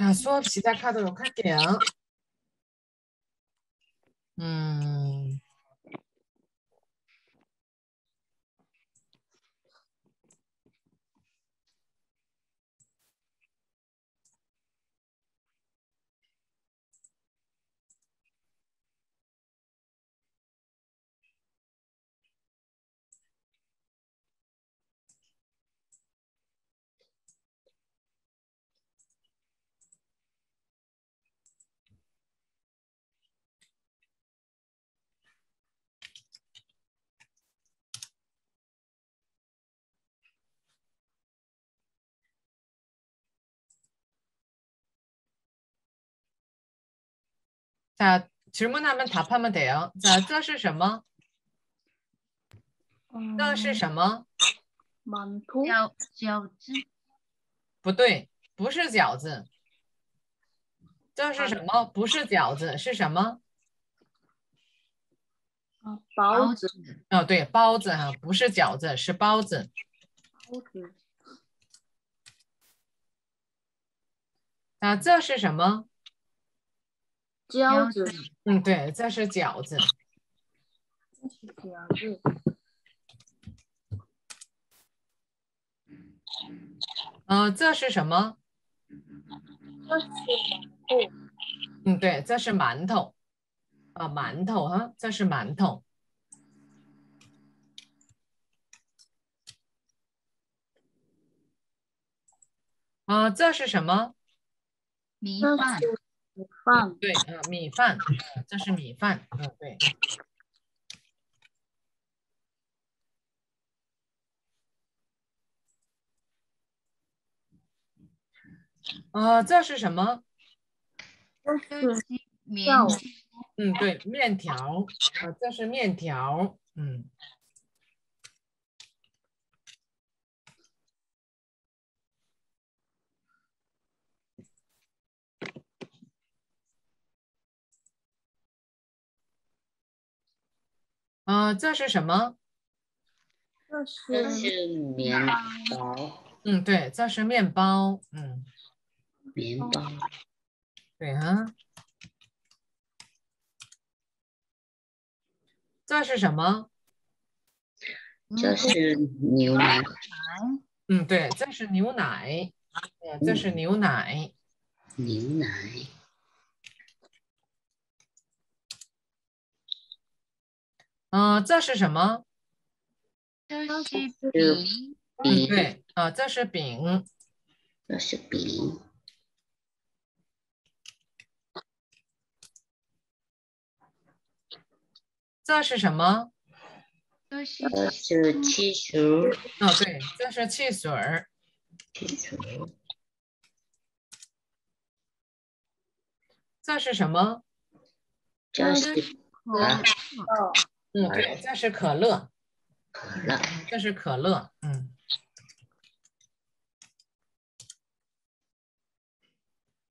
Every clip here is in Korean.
자, 수업 시작하도록 할게요. 자, 질문하면 답하면 돼요. 자, 这是什么?这是什么?馒头、饺饺子，不对，不是饺子。这是什么？不是饺子，是什么？啊包子、哦，对，包子哈、不是饺子，是包子。包子、啊，这是什么？ 饺子、嗯，对，这是饺子。这是饺子、嗯、这是什么？这是馒头、嗯，对，这是馒头。啊，馒头哈，这是馒头。啊，这是什么？米饭，是米饭、对，嗯，米饭，嗯这是米饭。嗯，对。啊，这是什么？这这是是面料嗯，对，面条。啊，这是面条。嗯。啊，这是什么？这这是是面包，嗯，对，这是面包。嗯，面包，对啊。这是什么？这是牛奶，嗯，对，这是牛奶。嗯，这是牛奶。牛奶，嗯，这是什么？这是嗯，对，啊，这是饼。这是饼，这是什么？这是这是汽水，哦，对，这是汽水儿。汽水，这是什么？这是可啊哦，嗯，对，这是可乐。可乐，这是可乐。嗯。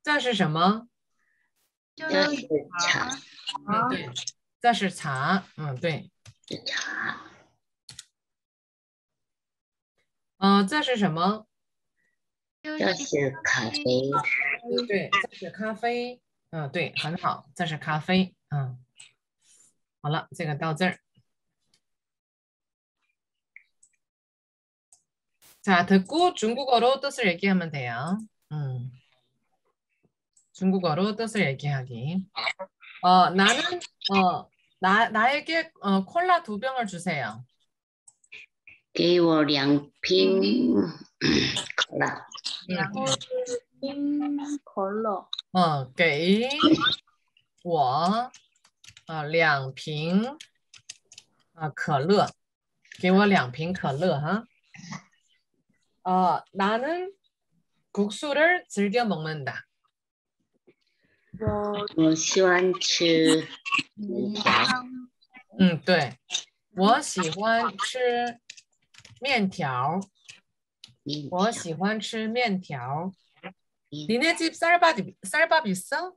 这是什么？这这是是茶，嗯，对，这是茶。嗯，对。茶，嗯，这是什么？这这是是咖啡，嗯，对，这是咖啡。嗯，对，很好，这是咖啡。嗯， 好了，这个到这儿。자, 듣고 중국어로 뜻을 얘기하면 돼요. 음. 중국어로 뜻을 얘기하기. 어, 나는 어, 나 나에게 어, 콜라 두 병을 주세요. 给我两瓶可乐，两冰可乐、 어, 给我 呃两瓶啊可乐，给我两瓶可乐哈。 어, 나는 국수를 즐겨 먹는다. 我我喜欢吃米条，汤，嗯，对， 我喜欢吃面条。我喜欢吃面条。 니네 집 쌀밥 쌀밥 있어?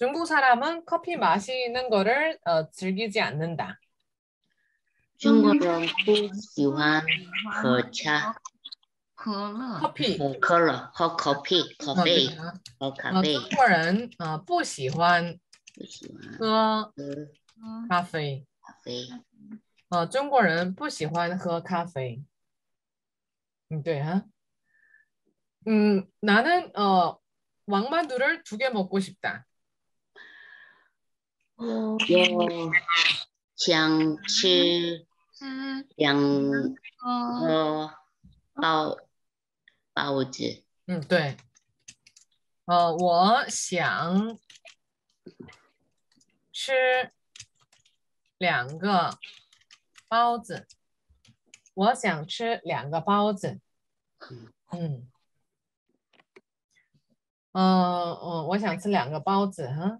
중국 사람은 커피 마시는 거를 어, 즐기지 않는다. 中国人不喜欢喝茶，可乐， 커피. 喝可乐，喝咖啡，咖 어, 啡 네. ，喝咖 어, 啡， 중국어는 어, 不喜欢不喜欢喝喝喝咖啡. 咖啡。 어, 中国人不喜欢喝咖啡. 음, 对, 하? 음, 나는 어, 왕만두를 두 개 먹고 싶다. 我想吃两个包包子。嗯，对。呃，我想吃两个包子。我想吃两个包子。嗯。嗯嗯，我想吃两个包子哈。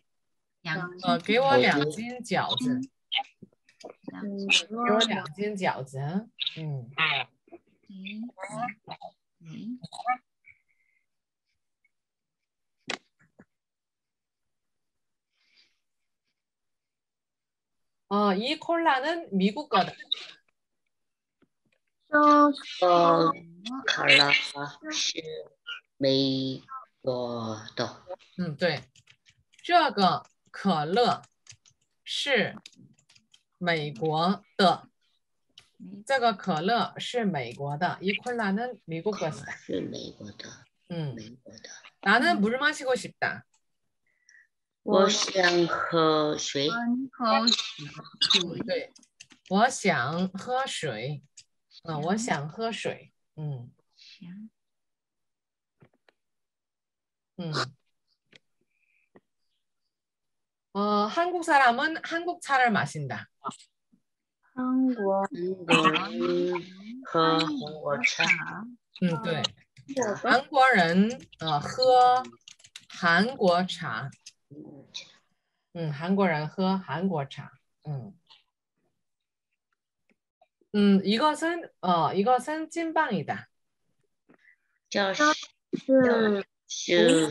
呃，给我两斤饺子，两嗯，给我两斤饺子，啊嗯，斤，嗯， 어, 이 콜라는 미국 거다. 这呃，卡拉是美国的，嗯，对，这个 可乐是美国的，这个可乐是美国的，이 콜라는 미국 것이다. 是美国的， 음, 美国的。 나는 물 마시고 싶다. 我想喝水，喝水，对，我想喝水，嗯、我想喝水，嗯想 음. 어, 한국 사람은 한국 차를 마신다. 韩国韩国人喝韩国茶，茶，嗯，对，我的韩国人呃喝韩国茶，嗯，韩国人喝韩国茶，嗯，嗯，이것은어이것은 찐빵이다. 就是是是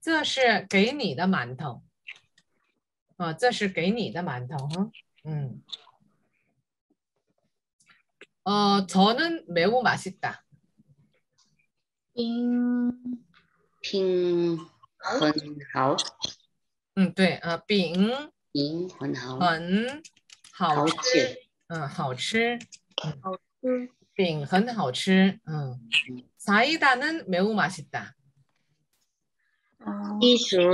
这是给你的馒头。啊，这是给你的馒头哈。嗯。어 저는 매우 맛있다. 冰拼很好，嗯，对，呃，饼 饼很好，很好好吃，吃，嗯，好吃，嗯，饼很好吃，嗯， 사이다는 매우 맛있다. 啊，汽水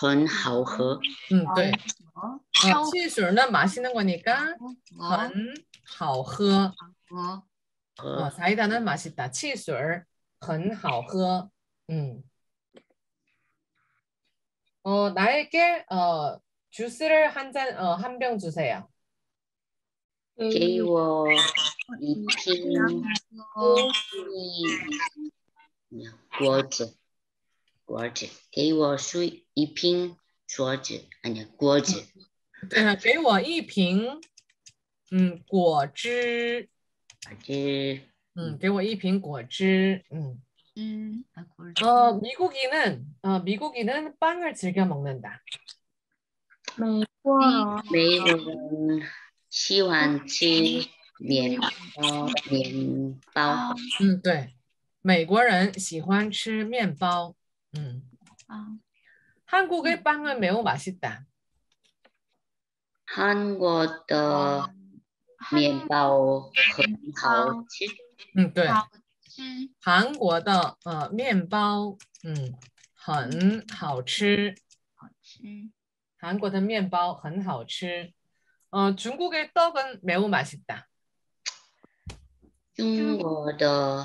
很好喝，嗯，对，我 어,汽水는 마시는 거니까 我很好喝. 我 어, 喝 사이다는 맛있다. 汽水很好喝. 음. 어, 나에게 어, 주스를 한 잔, 어, 한 병 주세요. 给我一瓶我一果汁， 果汁，给我水一瓶果汁，哎呀，果汁， 어, 给我一瓶 음, 果汁. 果汁， 음, 给我一瓶果汁. 음. 吃啊果汁 어, 미국인은 어, 미국인은 빵을 즐겨 먹는다. 美国人美国人喜欢吃面包，面包， 음, 对. 美国人喜欢吃面包. 음. 啊 한국의 빵은 매우 맛있다. 韩国的面包很好吃， 음, 对.好吃韩国的呃面包，嗯，很好吃。好吃 한국의 面包很好吃. 어, 중국의 떡은 매우 맛있다. 中国的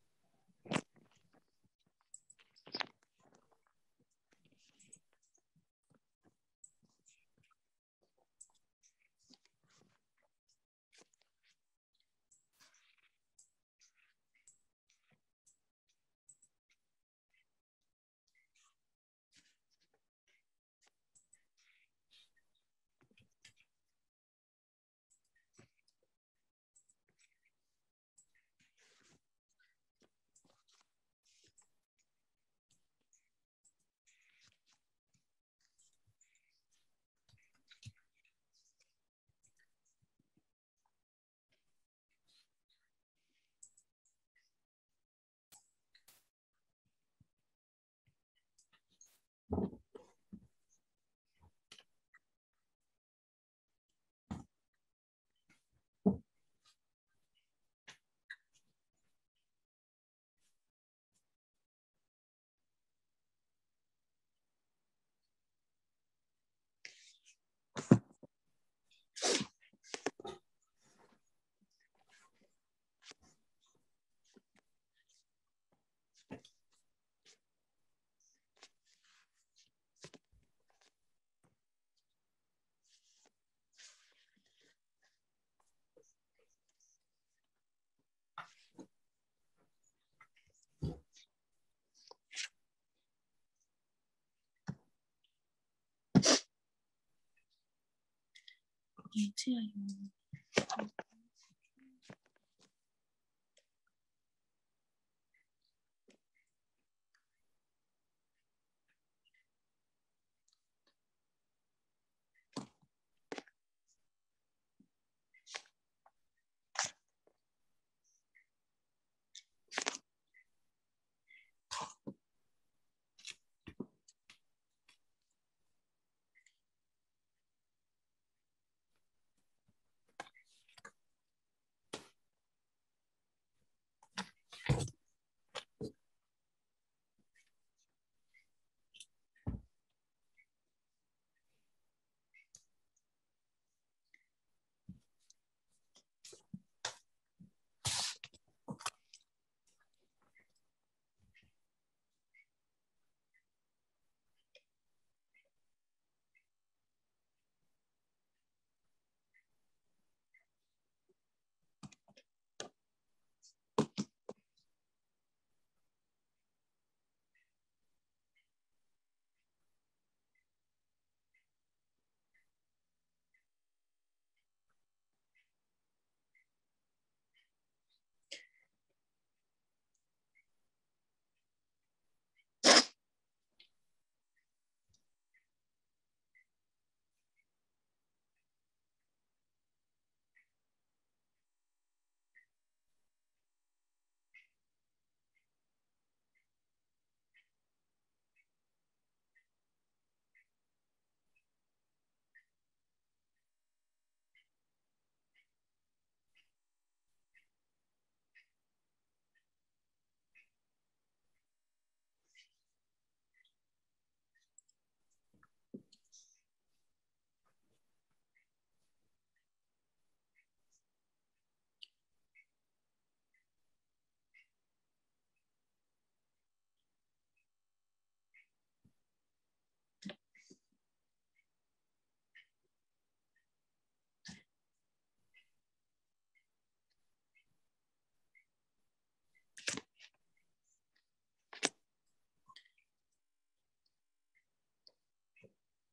你这样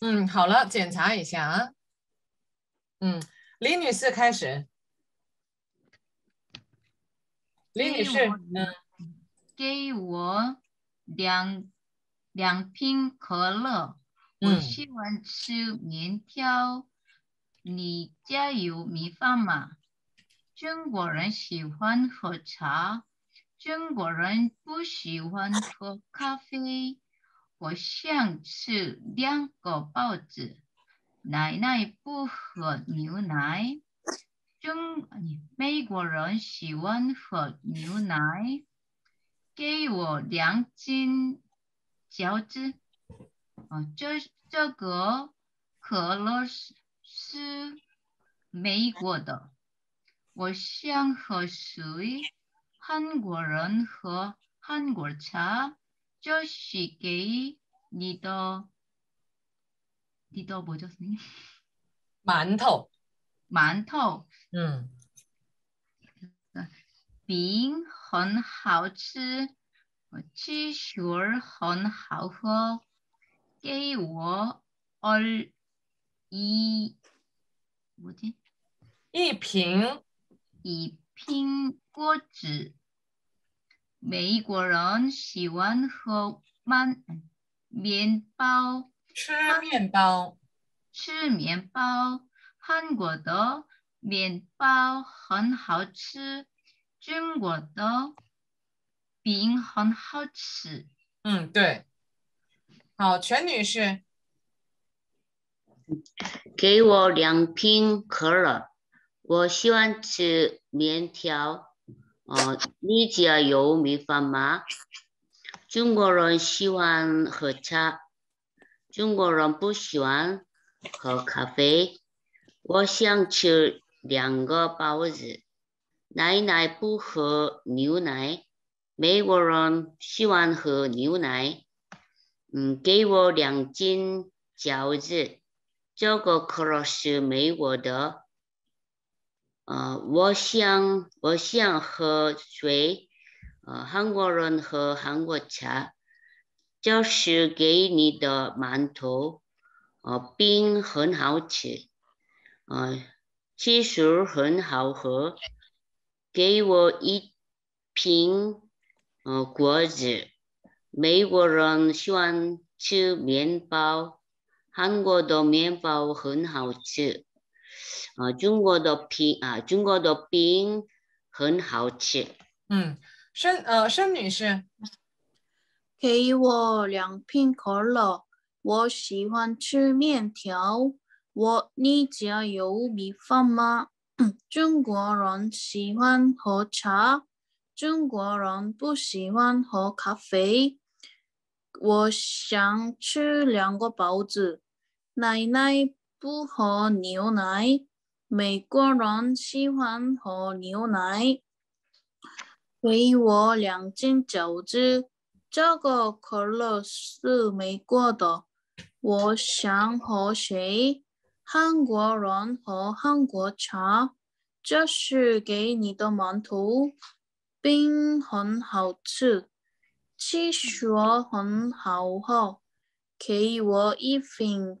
嗯，好了，检查一下啊。嗯，李女士开始。李女士，给我嗯，给我两两瓶可乐，我嗯喜欢吃面条。你家有米饭吗？中国人喜欢喝茶，中国人不喜欢喝咖啡。我想吃两个包子。奶奶不喝牛奶。中美国人喜欢喝牛奶。给我两斤饺子。啊，这这个可乐是是美国的。我想喝水。韩国人喝韩国茶。 这是给你的，你的뭐죠 선생님？ 馒头。馒头嗯饼很好吃，汽水很好喝。给我二一뭐지？一瓶一瓶果汁。 美国人喜欢喝面面包，吃面包。吃面包。韩国的面包很好吃，中国的饼很好吃。嗯，对。好，全女士。给我两瓶可乐，我喜欢吃面条。哦你家有米饭吗？中国人喜欢喝茶中国人不喜欢喝咖啡。我想吃两个包子奶奶不喝牛奶美国人喜欢喝牛奶。嗯给我两斤饺子这个可乐是美国的呃，我想我想喝水。呃，韩国人喝韩国茶。这是给你的馒头。呃，饼很好吃。呃，汽水很好喝。给我一瓶呃果子。美国人喜欢吃面包，韩国的面包很好吃，啊，中国的饼啊，中国的饼很好吃。嗯，申呃申女士，给我两瓶可乐，我喜欢吃面条。我你家有米饭吗？中国人喜欢喝茶，中国人不喜欢喝咖啡。我想吃两个包子。奶奶不喝牛奶，美国人喜欢喝牛奶。给我两斤饺子。这个可乐是美国的，我想喝水。韩国人喝韩国茶。这是给你的馒头，冰很好吃，汽水很好喝。给我一瓶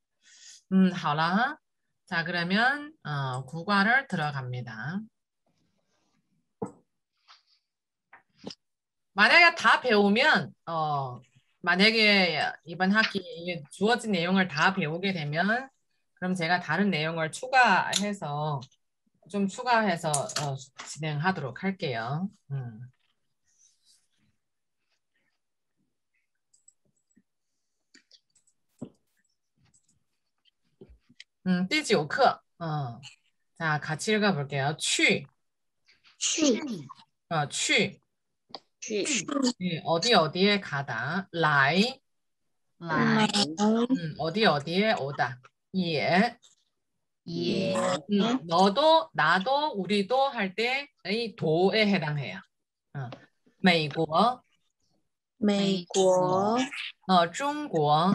음, 好了. 자, 그러면 어, 9과를 들어갑니다. 만약에 다 배우면 어, 만약에 이번 학기에 주어진 내용을 다 배우게 되면 그럼 제가 다른 내용을 추가해서 좀 추가해서 어, 진행하도록 할게요. 음. 음, 第九课. 어. 자, 같이 읽어볼게요. 취, 去 어, 취. 去 예, 어디 어디에 가다. 라이, 来 음, 어디 어디에 오다. 예, 也 음, 너도 나도 우리도 할 때의 도에 해당해요. 어. 美国, 美国、 어, 中国,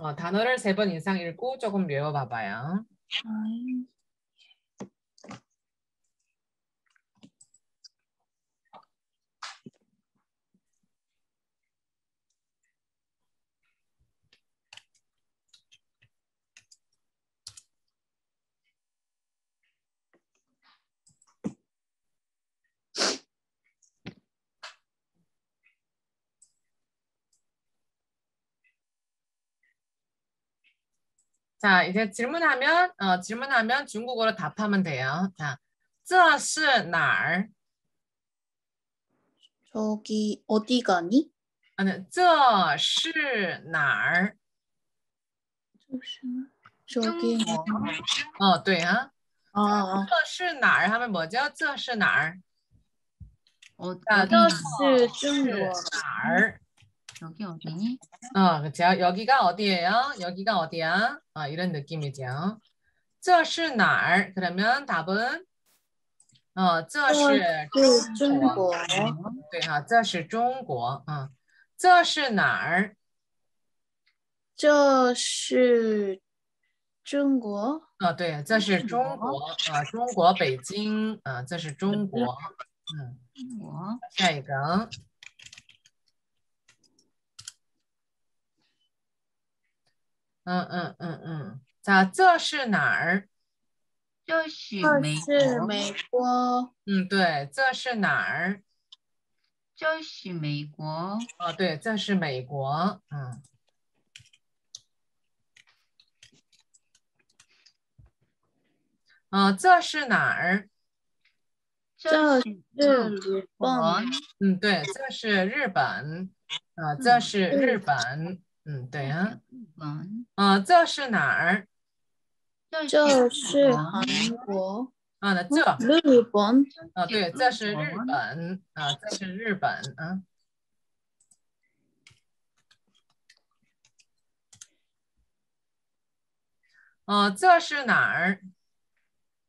어, 단어를 세 번 이상 읽고 조금 외워봐봐요. 자, 이제 질문하면, 어, 질문하면 중국어로 답하면 돼요. 자, 这是哪儿? 저기 어디 가니? 아니, 这是哪儿?저기 中国 어, 对, 아. 아, 这是哪儿 하면 뭐죠? 这是哪儿? 어, 자, 어디 这是中国哪儿? 여기 어디니? 어, 그렇죠. 여기가 어디예요? 여기가 어디야? 어, 이런 느낌이죠. 这是哪儿? 그러면 답은 어, 这是是中国，对哈，这是中国啊，这是哪儿？这是中国，啊，对，这是中国啊，中国北京啊，这是中国。嗯，我下一个。 嗯嗯嗯嗯， 자， 这是哪儿？这是美国，美国，嗯，对，这是哪儿？这是美国，哦，对，这是美国。嗯。啊，这是哪儿？这是是日本嗯，对，这是日本，啊、这是日本，嗯，对啊，日本，啊、这是哪儿？这是韩国。啊，那这，日本。啊，对，这是日本，啊，这是日本，啊。哦，这是哪儿？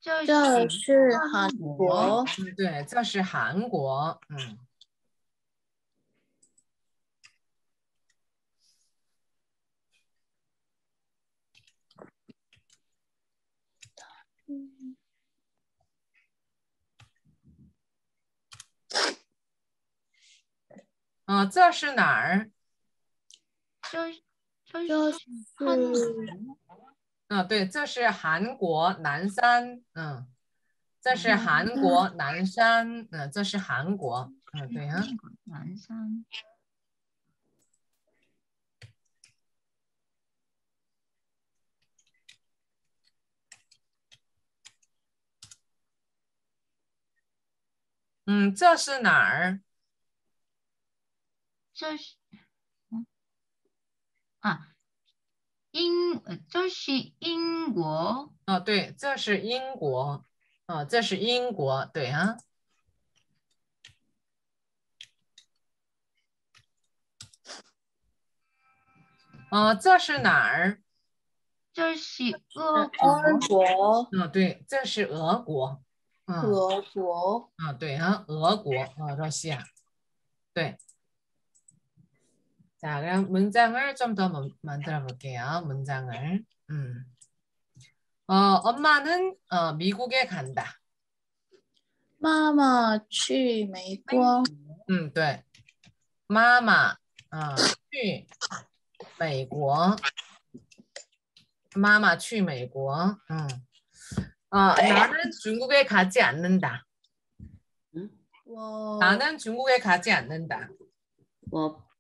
这这是韩国。嗯，对，这是韩国。嗯，啊，这是哪儿？这这这是是韩国啊，对，这是韩国南山。嗯，这是韩国南山。嗯，这是韩国。嗯，对啊。南山，嗯，这是哪儿？这是嗯啊英呃这是英国哦，对，这是英国。哦，这是英国。对啊。哦，这是哪儿？这是俄俄国国哦，对，这是俄国。嗯，俄国啊，对啊，俄国. 어, 러시아. 네. 자, 그럼 문장을 좀 더 만들어 볼게요. 문장을. 음. 어, 엄마는 어, 미국에 간다. 妈妈去美国， 음, 对. 마마 어, 去美国. 마마 去美国. 음. 어, 나는 중국에 가지 않는다. 我 나는 중국에 가지 않는다. 我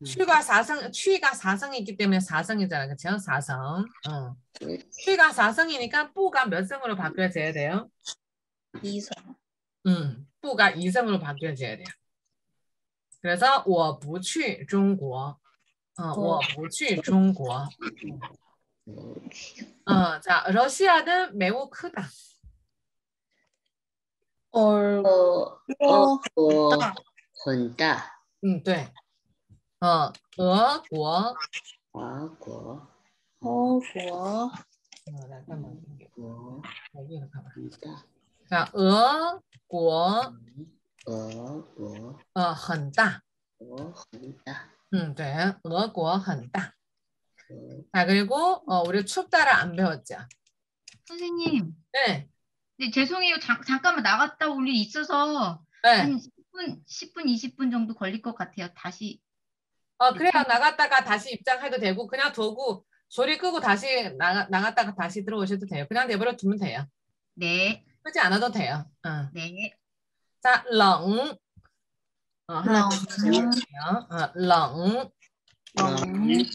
음. 취가 4성, 취가 4성이기 때문에 4성이잖아요. 그렇죠? 4성. 어. 不去， 취가 4성이니까 뿌가 몇 성으로 바뀌어져야 돼요? 一层， 음, 뿌가 2성으로 바뀌어져야 돼요. 그래서 我不去中国. 어, 我不去中国.不去， 어, 자, 러시아는 매우 크다. 俄俄国俄国大很大，嗯，对。 呃，俄国，俄国俄国呃，来干嘛？国我阅了看吧。很大，啊，俄国，俄国呃，很大。国很大， 음, 네.俄国很大. 俄 자, 그리고 어, 우리 춥다를 안 배웠죠. 선생님 네. 네, 죄송해요 잠, 잠깐만 나갔다 올 일이 있어서 네. 한 10분 10분 20분 정도 걸릴 것 같아요 다시 어, 음. 그래요. 나갔다가 다시 입장해도 되고 그냥 두고 소리 끄고 다시 나, 나갔다가 다시 들어오셔도 돼요. 그냥 내버려 두면 돼요. 네. 끄지 않아도 돼요. 어. 네. 자, 렁. 어, 하나 둘셋요 어, 렁. 렁.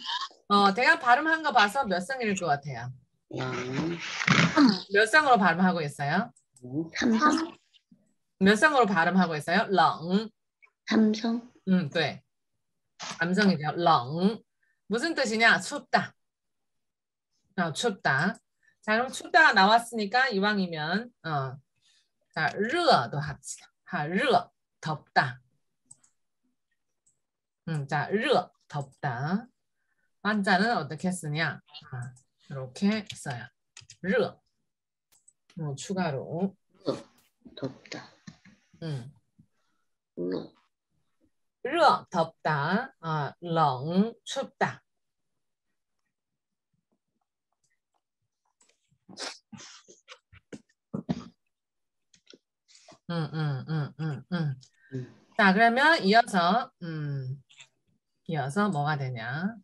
어, 대강 발음한 거 봐서 몇 성일 것 같아요? 몇 성으로 발음하고 있어요? 삼성. 몇 성으로 발음하고 있어요? 렁. 삼성. 음, 네. 감성이죠. 렁. 무슨 뜻이냐? 춥다. 어, 춥다. 자, 그럼 춥다 나왔으니까 이왕이면 어. 자, 르어도 합시다. 하, 르어. 덥다. 음, 자, 르어. 덥다. 한자는 어떻게 쓰냐? 아, 이렇게 써요. 르어. 뭐 추가로. 덥다. 음. 热 덥다, 아, 冷 춥다. 음, 음, 음, 음, 음. 음. 자, 그러면 이어서 음, 이어서 뭐가 되냐?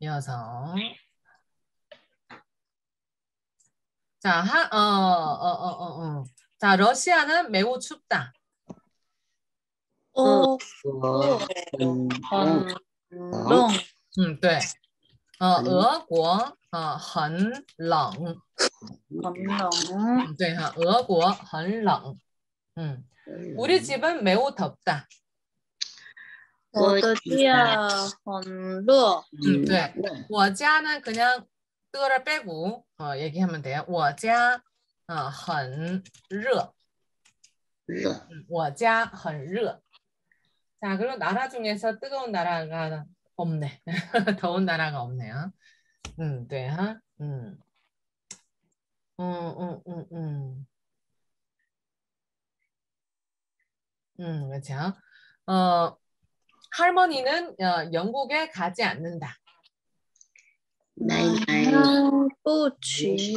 여성. 자, 한, 어, 어, 어, 어, 어. 자, 러시아는 매우 춥다. 어, 我很很冷，冷， 음, 对. 어, 음. 俄国, 어, 很冷.很冷。 음, 对哈, 俄国很冷. 음. 우리 집은 매우 덥다. 我的家很热， 음, 对.我家는 그냥 뜨를 빼고 어, 얘기하면 돼요. 我家 어, 很热.热， 음, 我家很热. 자, 그럼 나라 중에서 뜨거운 나라가 없네. 더운 나라가 없네요. 음, 네, 하? 음. 음, 음, 음, 음. 음, 그렇죠. 어, 할머니는 어, 영국에 가지 않는다. 나이 나이 꽃이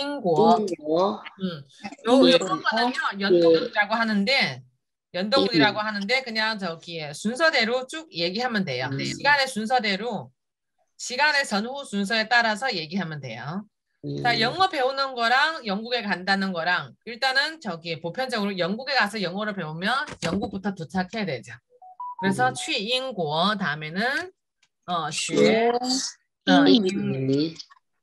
인고. 음. 요 요거는요 연동이라고 하는데 연동이라고 하는데 그냥 저기 순서대로 쭉 얘기하면 돼요. 음. 시간의 순서대로 시간의 전후 순서에 따라서 얘기하면 돼요. 음. 자, 영어 배우는 거랑 영국에 간다는 거랑 일단은 저기 보편적으로 영국에 가서 영어를 배우면 영국부터 도착해야 되죠. 그래서 취인고 다음에는 어, 슈, 어,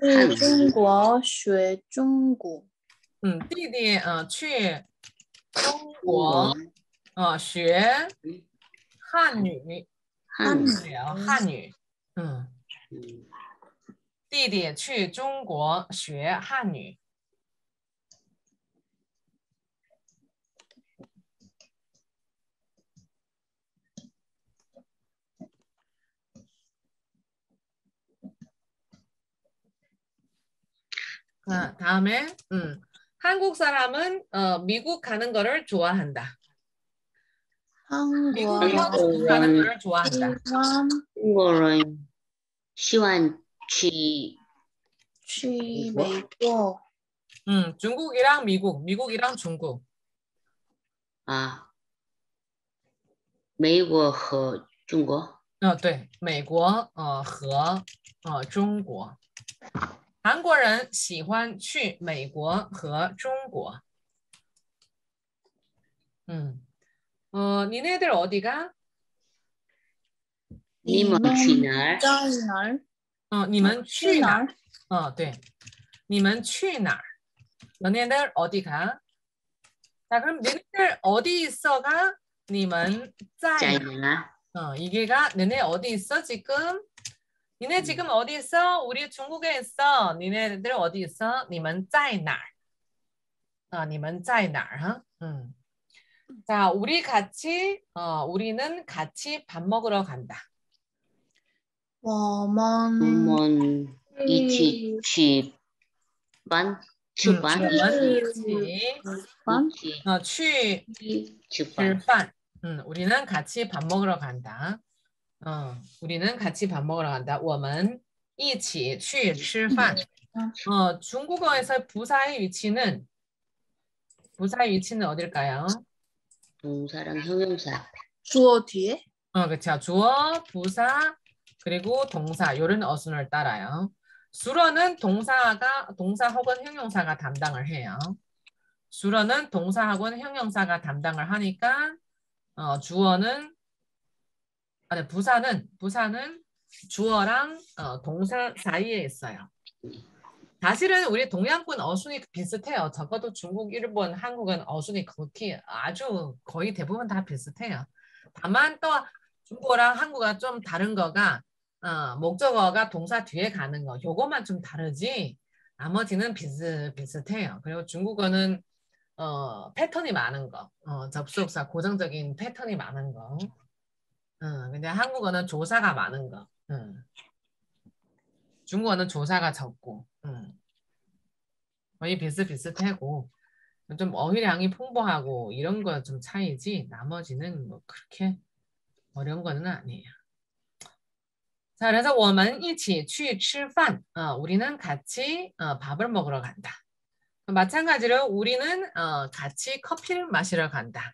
去中，国学中国，嗯,弟弟呃去中中国啊呃学汉语，汉语，啊，汉语。嗯，嗯弟弟去中国学汉语。 자, 다음에 음, 한국 사람은 어, 미국 가는 거를 좋아한다. 韩 미국 国 미국 가는 거를 좋아한다. 喜欢中国人喜欢去去美国， 음, 중국이랑 미국, 미국이랑 중국. 啊，美国和中国，呃，对，美国呃和呃中国， 韩国人喜欢去美国和中国。嗯，呃，你那点어디가？ 你们去哪儿？在哪儿？嗯，你们去哪儿？去哪儿？嗯，对，你们去哪儿？너네들어디가？ 자, 그럼 너네들 어디 있어가? 你们在在哪？ 哪？ 어, 이게가 너네 어디 있어 지금? 니네 지금 어디 있어? 우리 중국에 있어. 니네들 어디 있어? 你们在哪儿? 어, 你们在哪儿? 하? 음. 자, 우리 같이 어, 우리는 같이 밥 먹으러 간다. 我我们们一起去班吃 음, 饭， 음, 一起 같이 饭 一起 어, 去吃 吃饭， 饭. 음, 우리는 같이 밥 먹으러 간다. 어, 우리는 같이 밥 먹으러 간다. 我们一起去吃饭. 어, 중국어에서 부사의 위치는 부사의 위치는 어딜까요? 동사랑 형용사 主题 어, 그렇죠. 주어, 부사, 그리고 동사 이런 어순을 따라요. 수러는 동사가 동사 혹은 형용사가 담당을 해요. 수러는 동사 혹은 형용사가 담당을 하니까 어, 주어는 아니 부사는 부사는 주어랑 어, 동사 사이에 있어요. 사실은 우리 동양권 어순이 비슷해요. 적어도 중국, 일본, 한국은 어순이 그렇게 아주 거의 대부분 다 비슷해요. 다만 또 중국어랑 한국어가 좀 다른 거가 어, 목적어가 동사 뒤에 가는 거 요것만 좀 다르지 나머지는 비슷, 비슷해요. 그리고 중국어는 어, 패턴이 많은 거 어, 접속사 고정적인 패턴이 많은 거 어, 근데 한국어는 조사가 많은 거 음. 중국어는 조사가 적고 음. 거의 비슷비슷하고 좀 어휘량이 풍부하고 이런 거 좀 차이지 나머지는 뭐 그렇게 어려운 거는 아니에요. 자, 그래서 我们一起去吃饭. 어, 우리는 같이 어, 밥을 먹으러 간다. 마찬가지로 우리는 어, 같이 커피를 마시러 간다.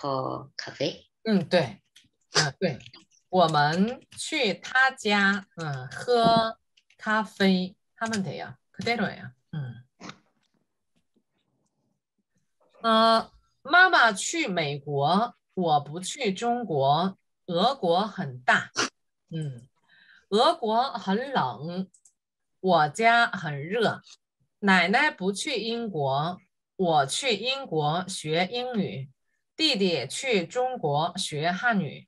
喝咖啡。嗯，对，嗯，对，我们去他家，嗯，喝咖啡。他们得呀，可带人呀，嗯，呃，妈妈去美国，我不去中国。俄国很大，嗯，俄国很冷，我家很热。奶奶不去英国，我去英国学英语。弟弟去中国学汉语。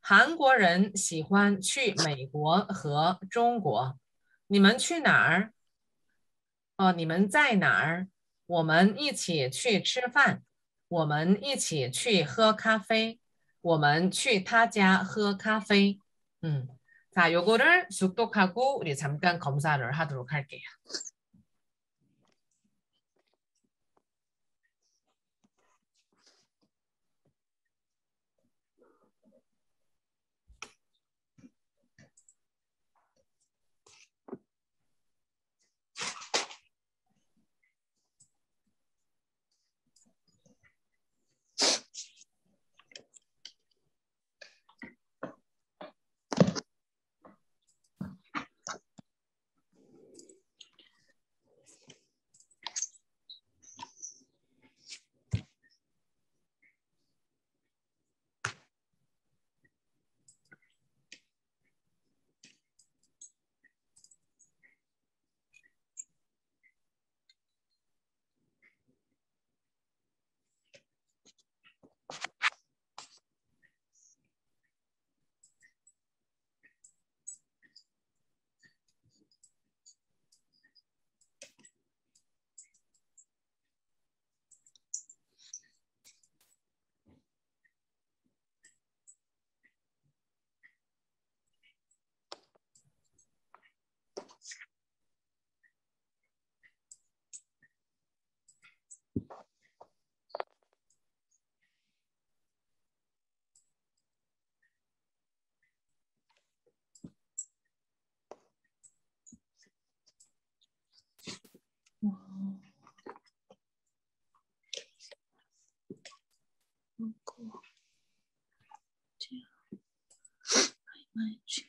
韩国人喜欢去美国和中国。你们去哪儿？哦，你们在哪儿？我们一起去吃饭。我们一起去喝咖啡。我们去他家喝咖啡. 음. 자, 요거를 숙독하고 우리 잠깐 검사를 하도록 할게요. much.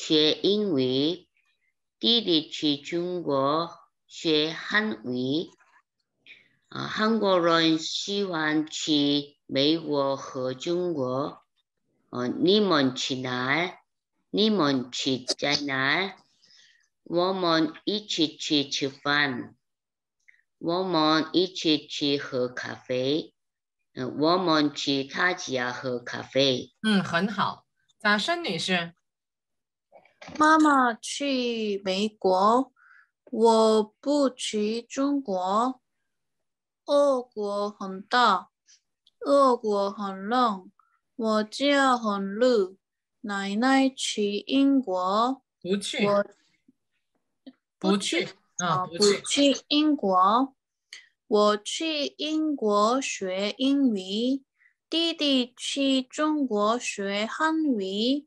学英语，弟弟去中国学韩语。啊，韩国人喜欢去美国和中国。哦，你们去哪儿？你们去在哪儿？我们一起去吃饭。我们一起去喝咖啡。嗯，我们去他家喝咖啡。嗯，很好。자申女士妈妈去美国，我不去中国。俄国很大，俄国很冷，我家很热。奶奶去英国，不去，我不去啊，不去。英国。我去英国学英语，弟弟去中国学汉语。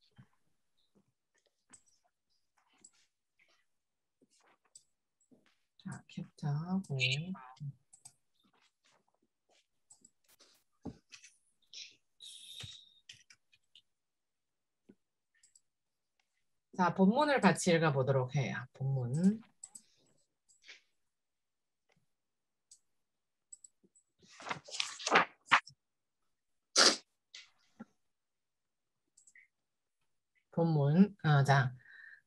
캡처하고. 자, 본문을 같이 읽어보도록 해요. 본문. 본문. 어, 자,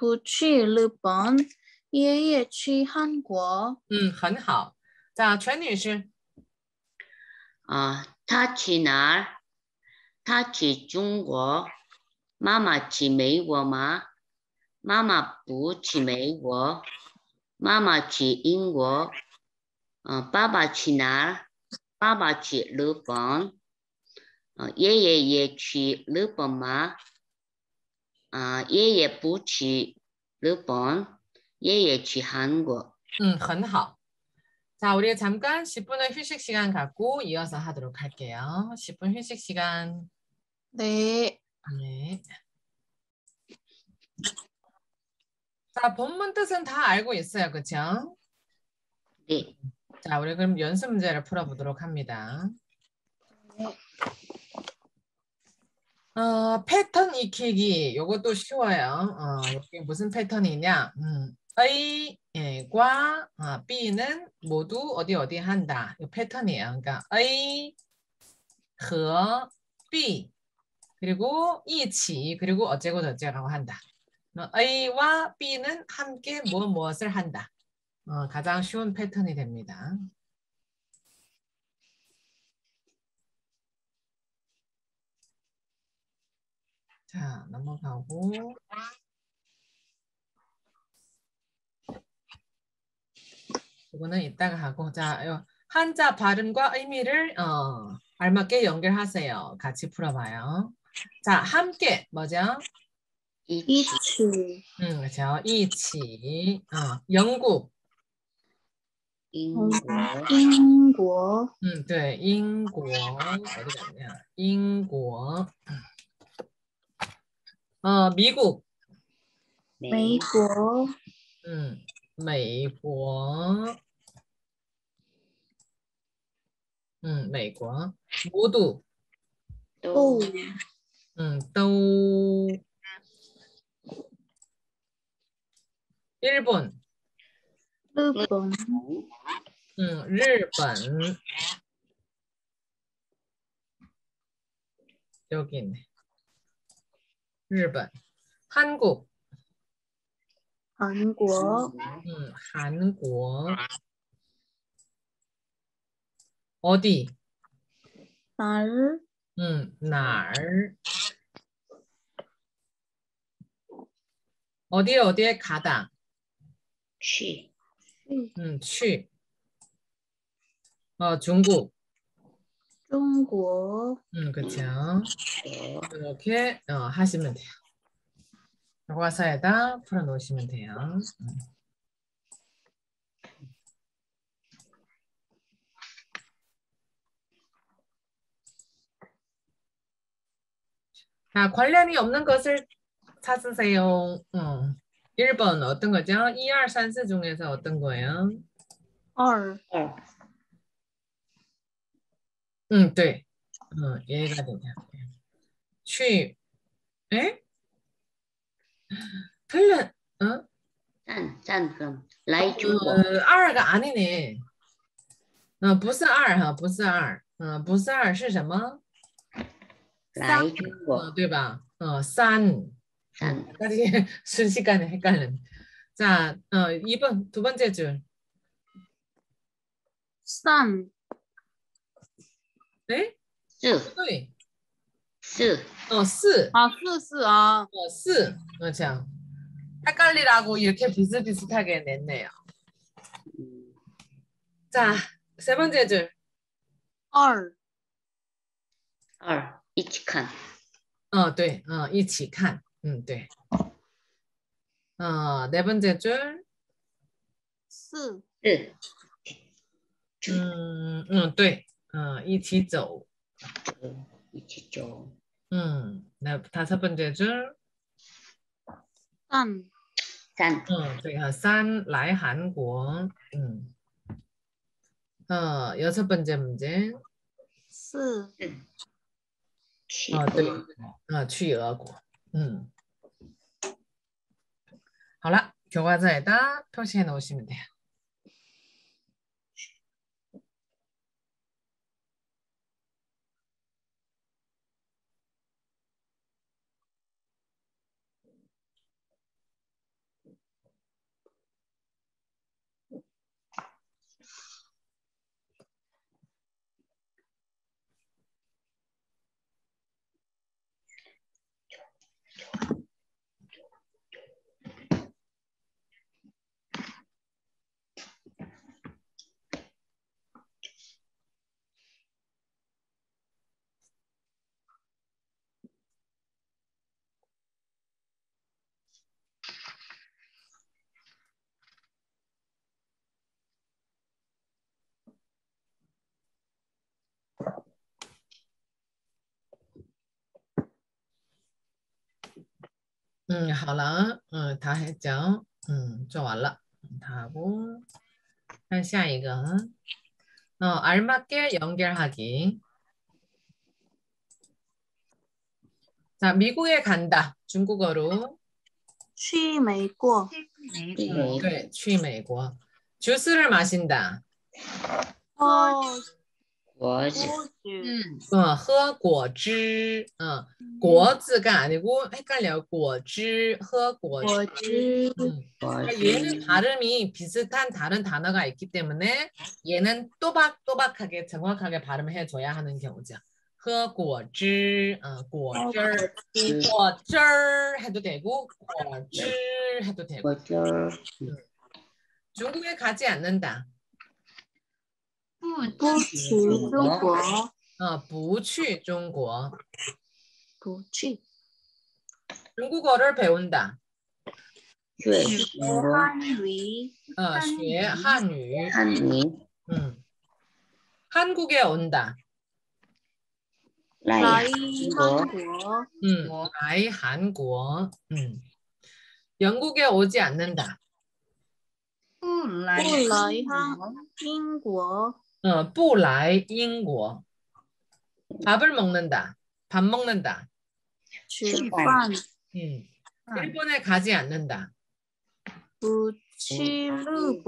不去日本。爷爷去韩国。嗯，很好.那,全女士.啊，他去哪儿？他去中国。妈妈去美国吗？妈妈不去美国。妈妈去英国。嗯、爸爸去哪儿？爸爸去日本。嗯、爷爷也去日本吗？ 아, 예예 부치 일본, 예예 치 한국. 음, 很好. 자, 우리 잠깐 10분의 휴식 시간 갖고 이어서 하도록 할게요. 10분 휴식 시간. 네. 네. 자, 본문 뜻은 다 알고 있어요. 그렇죠? 네. 자, 우리 그럼 연습 문제를 풀어보도록 합니다. 네. 어, 패턴 익히기. 요것도 쉬워요. 어, 여기 무슨 패턴이냐? 음, A과 어, B는 모두 어디 어디 한다. 이 패턴이에요. 그러니까 A, 和 B 그리고 一起 그리고 어째고 저째라고 한다. 어, A와 B는 함께 무엇 무엇을 한다. 어, 가장 쉬운 패턴이 됩니다. 자, 넘어가고. 이거는 이따가 하고. 자, 한자 발음과 의미를 어, 알맞게 연결하세요. 같이 풀어봐요. 자, 함께 뭐죠? 이치. 음, 그렇죠. 이치. 어, 영국. 인국. 인국. 음, 네, 对, 인국. 어디 갔냐? 인국. 어, 미국. 미국. 음, 미국. 음, 미국. 모두. 또. 음, 또. 일본. 일본. 음, 일본. 여기 있네. 일본. 한국. 한국 음, 한국. 어디? 날 음, 날. 어디에 어디에 가다. 去 음, 去. 어, 중국. 중국. 음, 그렇죠. 이렇게 어, 하시면 돼요. 교과서에다 풀어놓으시면 돼요. 음. 자, 관련이 없는 것을 찾으세요. 어. 1번 어떤 거죠? 2, 2, 3, 4 중에서 어떤 거예요? 2. 嗯，对，嗯，얘가되냐去，哎，틀렸 네. 어, 어? 짠, 짠 그럼 라이 중국呃，二가아니네嗯，不是二哈，不是二，嗯，不是二是什么？ 라이 중국 어, 그 어, 어 对吧？嗯，三。짠 까지 순식간에 헷갈림. 자, 어, 2번, 두 번째 줄. 산, 네? 四对. 四 어, 4. 啊四四啊 어, 4. 그렇죠. 헷갈리라고 이렇게 비슷비슷하게 냈네요. 嗯 자, 세 번째 줄. 二二一起看 어, 对. 어, 一起看. 음, 对. 어, 네 번째 줄. 四四 음, 음, 对. 어, 一起走.走一起走 음, 네, 다섯 번째 줄. 三 山 응, 저희가 산来 한국. 응. 어, 여섯 번째 문제. 四去 어, 对. 어, 去俄国. 음. 好了, 교과서에다 표시해 놓으시면 돼요. 음, 好了, 음, 다 했죠? 음, 做完了. 다 하고. 看下一个. 어, 알맞게 연결하기. 자, 미국에 간다. 중국어로. 去美国，美对国 네, 去美国. 주스를 마신다. 喝 果子果汁，是 어, 喝果汁. 어, 果子가 아니고 헷갈려요. 果汁, 喝果汁. 果汁， 음. 果 그러니까 子 얘는 발음이 비슷한 다른 단어가 있기 때문에 얘는 또박또박하게 정확하게 발음을 해줘야 하는 경우죠. 喝果汁, 어, 果汁, 果汁 해도 되고 果汁 해도 되고 果汁儿 중국에 가지 않는다. 不不去中国， 어, 不去中国. 不去 중국어를 배운다. 学学习汉语， 어, 学汉语. 汉语 음. 한국에 온다. 来来中韩国 国， 음, 뭐?来 한국. 음. 영국에 오지 않는다. 不来不来中韩国英国， 어, 부라이 인고. 밥을 먹는다. 밥 먹는다. 출판. 음. 예. 일본에 가지 않는다. 부치르본.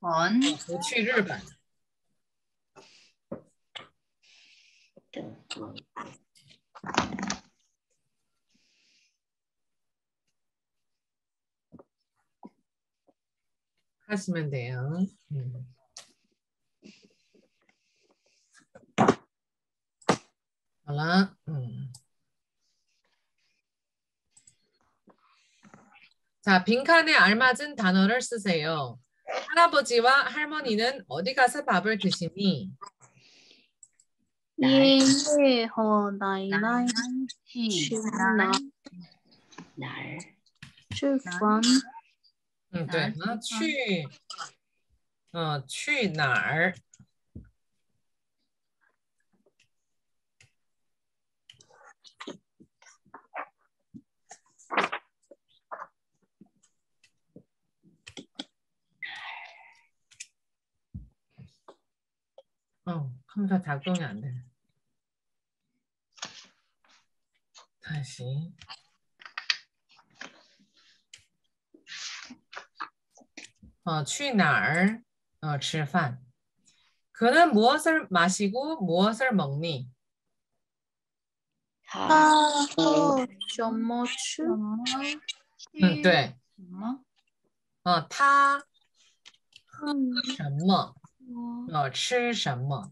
번. 부치르반. 하시면 돼요. 음. 하나, 음. 자, 빈칸에 알맞은 단어를 쓰세요. 할아버지와 할머니는 어디 가서 밥을 드시니? 爷爷和奶奶南去去南哪哪儿吃饭？嗯，对，哪啊，地去，嗯， 컴퓨터 작동이 안 돼. 다시. 어, 去哪儿? 어, 吃饭. 그는 무엇을 마시고 무엇을 먹니? 他他喝什么吃？什么 응, 对.什么 어, 他喝什么?我 어, 吃什么?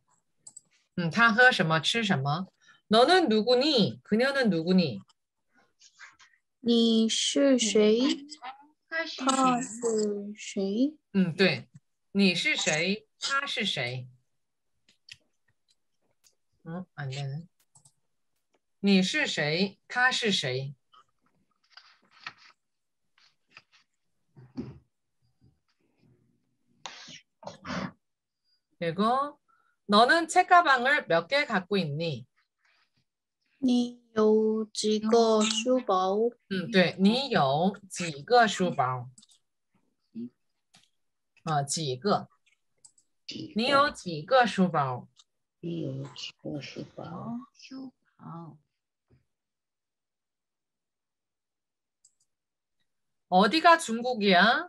음, 他喝什么?吃什么? 너는 누구니? 그녀는 누구니? 你是谁？ 他是他谁？是谁？嗯，对，你是谁？他是谁？嗯，안되네。你是谁？他是谁？ 그리고 너는 책가방을 몇 개 갖고 있니? 你有几个书包？嗯，对你有几个书包？啊，几个？你有几个书包？你有几个书包？书包 어디가 중국이야?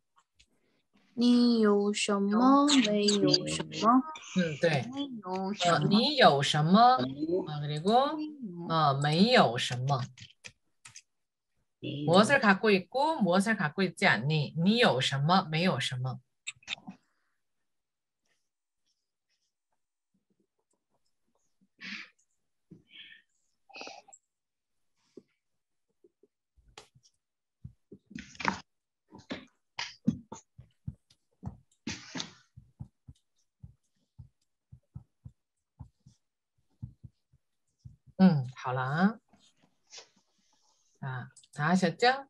你有什么？没有什么？ 음, 对. 没有 어, 什么 니 有什么? 어, 어, 그리고 没有 어, 没有什么. 네. 무엇을 갖고 있고 무엇을 갖고 있지 않니? 你有什么?没有什么. 음, 好了. 자, 다 하셨죠?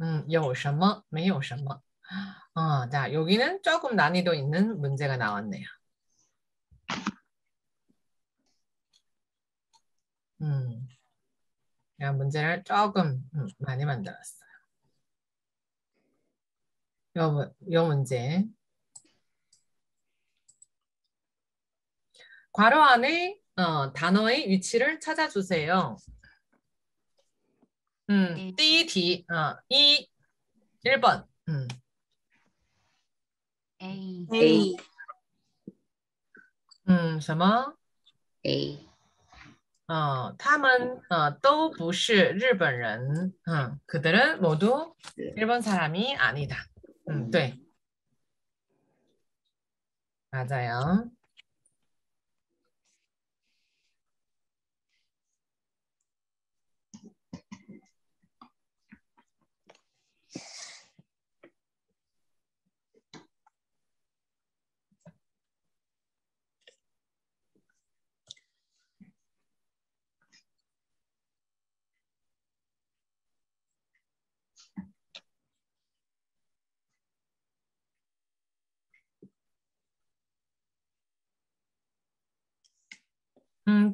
음, 有什么?没有什么. 어, 자, 여기는 조금 난이도 있는 문제가 나왔네요. 음, 제가 문제를 조금 음, 많이 만들었어요. 요, 문- 요 문제. 괄호 안에 어, 단어의 위치를 찾아주세요. 음, 네. 第一题, 어, 1, 1번. 음, A A 嗯，什么？ A 呃，他们呃都不是日本人，嗯，그들은모두 네. 일본사람이아니다。 嗯，对，맞아요。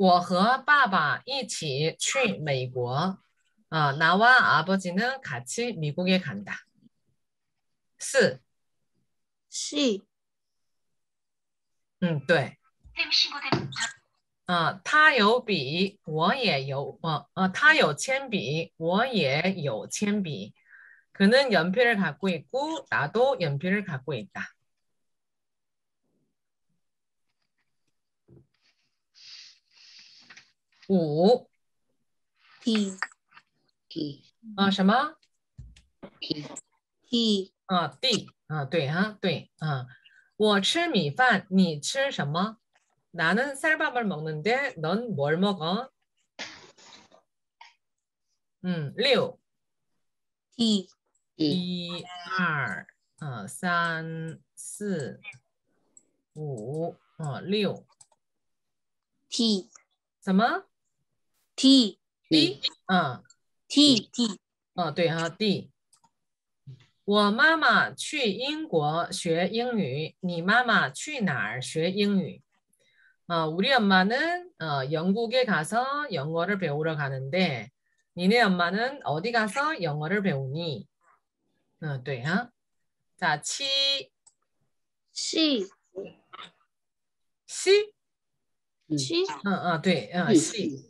我和爸爸一起去美国. 어, 나와 아버지는 같이 미국에 간다. 四， C 嗯，对，啊，他有笔，我也有，呃呃，他有铅笔，我也有铅笔。 그는 연필을 갖고 있고 나도 연필을 갖고 있다. 오, T T 啊、什么？ T T 啊，地啊，对哈，对啊。我吃米饭，你吃什么？ 나는 쌀밥을 먹는데 넌 뭘 먹어? 음, 六 T T 一二呃三四五呃六 T 什么 T ？D 啊 T T 哦对哈 D 五 我妈妈去英国学英语，你妈妈去哪儿学英语？ 어, 우리 엄마는 어, 영국에 가서 영어를 배우러 가는데 니네 엄마는 어디 가서 영어를 배우니? 어, 对哈. 자, 치, 气 시? 气嗯嗯，对，嗯，嗯系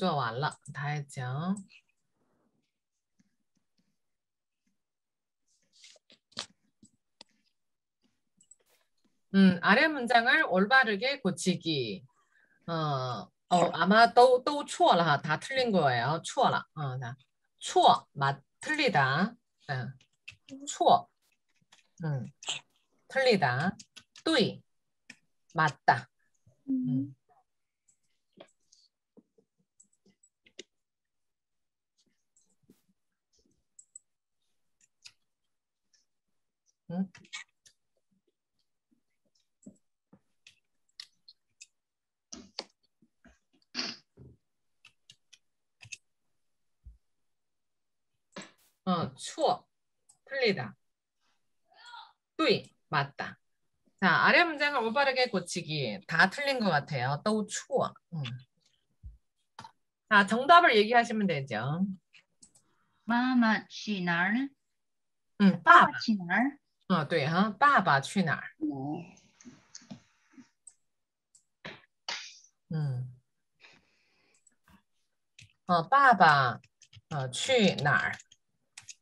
做完了，他讲。 음, 아래 문장을 올바르게 고치기. 어, 어 아마 또, 또 추어라. 하. 다 틀린 거예요. 추어라. 어, 나. 추어. 맞, 틀리다. 응. 추어. 음, 틀리다. 뚜이. 맞다. 음. 어, 추워. 틀리다. 뚜이. 맞다. 자, 아래 문장을 올바르게 고치기. 다 틀린 것 같아요. 또 추워. 응. 자, 정답을 얘기하시면 되죠. 마마 치날. 응, 빠바 치날. 哪儿？ 어, 对哈. 빠바 去哪儿? 네. 음. 어, 빠바 어, 去哪儿?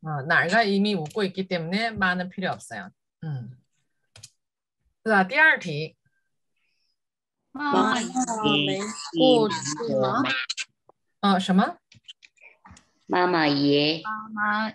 어, 날가 이미 웃고 있기 때문에 많은 필요 없어요. 음. 자, 第二题.妈妈妈妈没过去吗？呃，什么？妈妈也妈妈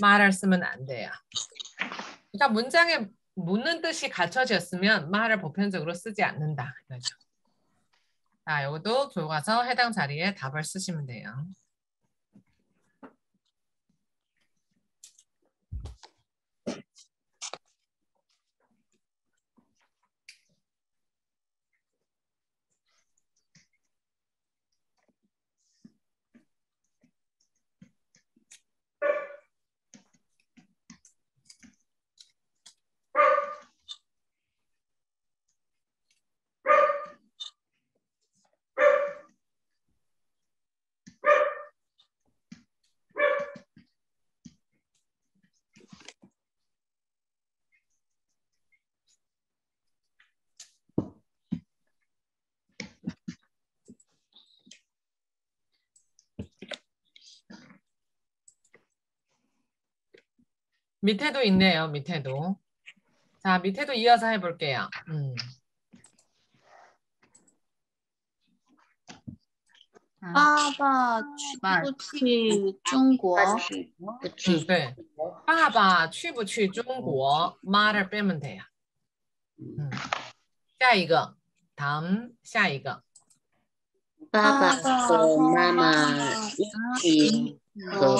말을 쓰면 안 돼요. 그러니까 문장에 묻는 뜻이 갖춰졌으면 말을 보편적으로 쓰지 않는다. 이거죠. 자, 이것도 교과서 해당 자리에 답을 쓰시면 돼요. 밑에도 있네요. 밑에도. 자, 밑에도 이어서 해볼게요. 음. 아, 爸爸去不去中国？ 그치. 음, 네. 爸爸去不去中国 말을 빼면 돼요. 음. 下一个. 다음 下一个.爸爸和妈妈一起喝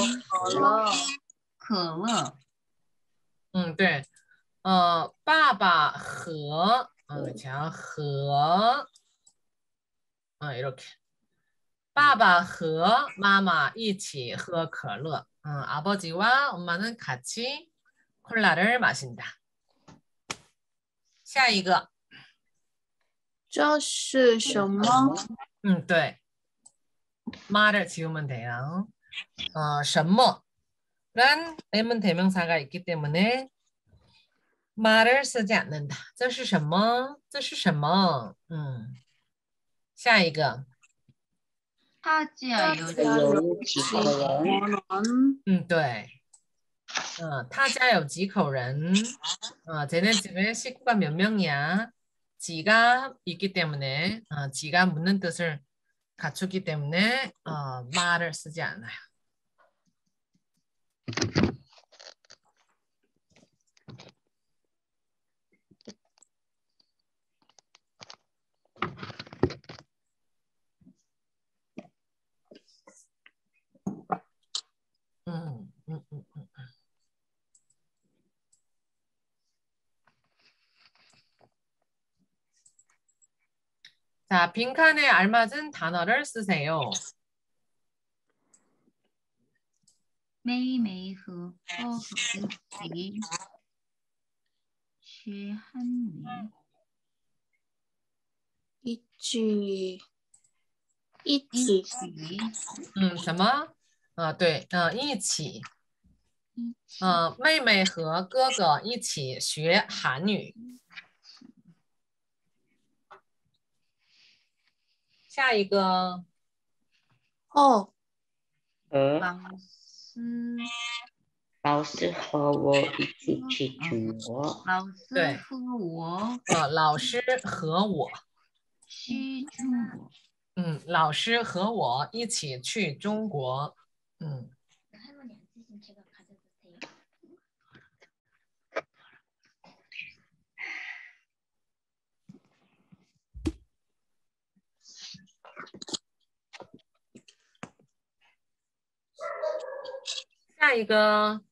可乐， 可乐， 음, 对. 어, 爸爸和 어, 자, 和 어, 이렇게. 爸爸和妈妈一起喝可乐. 어, 아버지와 엄마는 같이 콜라를 마신다. 下一个.这是什么？ 음, 对. 말을 지우면 돼요. 어, 什么? 란 M은 대명사가 있기 때문에 말을 쓰지 않는다. 这是什么?这是什么? 음. 下一个.他家有有几口人？人？嗯，对。어,他家有几口人? 어, 쟤네 집에 식구가 몇 명이야? 지가 있기 때문에 어, 지가 묻는 뜻을 갖추기 때문에 어, 말을 쓰지 않아요. 자, 빈칸에 알맞은 단어를 쓰세요. 妹妹和哥哥一起学汉语。一起，一一起起，嗯，什么？啊，对，嗯、一起，一起。嗯、妹妹和哥哥一起学韩语。下一个，哦，和老师，老师和我一起去中国。老师对和我呃，老师和我，去中国。嗯，老师和我一起去中国。嗯，下一个，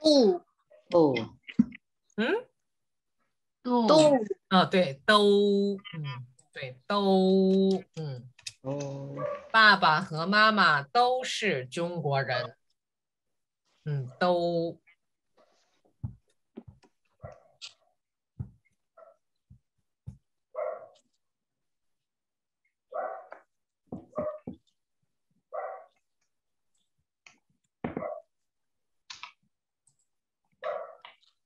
度哦，嗯，都度啊，对，都，嗯，对，都，嗯，哦，爸爸和妈妈都是中国人，嗯，都，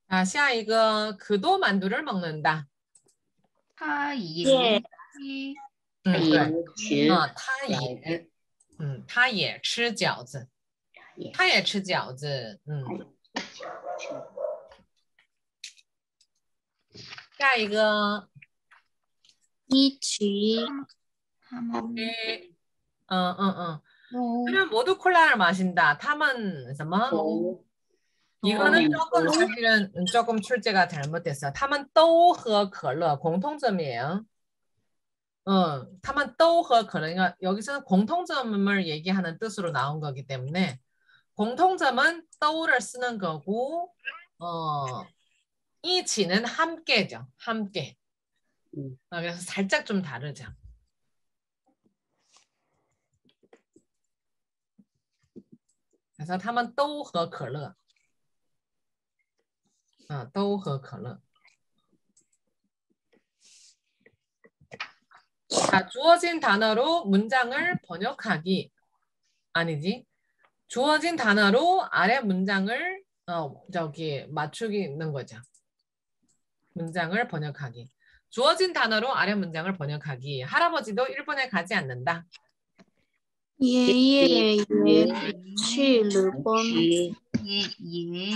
자, 下一个 그도 만두를 먹는다. 他也也吃 음, 也 네. 吃 어, 他也, 음, 他也吃饺子.也他也吃饺子. 음. 下一个一起他们 네. 어, 어, 어. 都 그러면 모두 콜라를 마신다. 他们什么? 都 이거는 음. 조금 사실은 조금 출제가 잘못됐어. 他们都喝可乐 공통점이에요. 어, 他们都喝可乐. 그러니까 여기서는 공통점을 얘기하는 뜻으로 나온 거기 때문에 공통점은 또를 쓰는 거고 어, 이치는 함께죠. 함께. 음. 아, 그래서 살짝 좀 다르죠. 그래서 他们都喝可乐. 아, 都喝可乐. 자, 주어진 단어로 문장을 번역하기. 아니지. 주어진 단어로 아래 문장을 어, 저기 맞추기 있는 거죠. 문장을 번역하기. 주어진 단어로 아래 문장을 번역하기. 할아버지도 일본에 가지 않는다. 爷爷也去日本，去 爷爷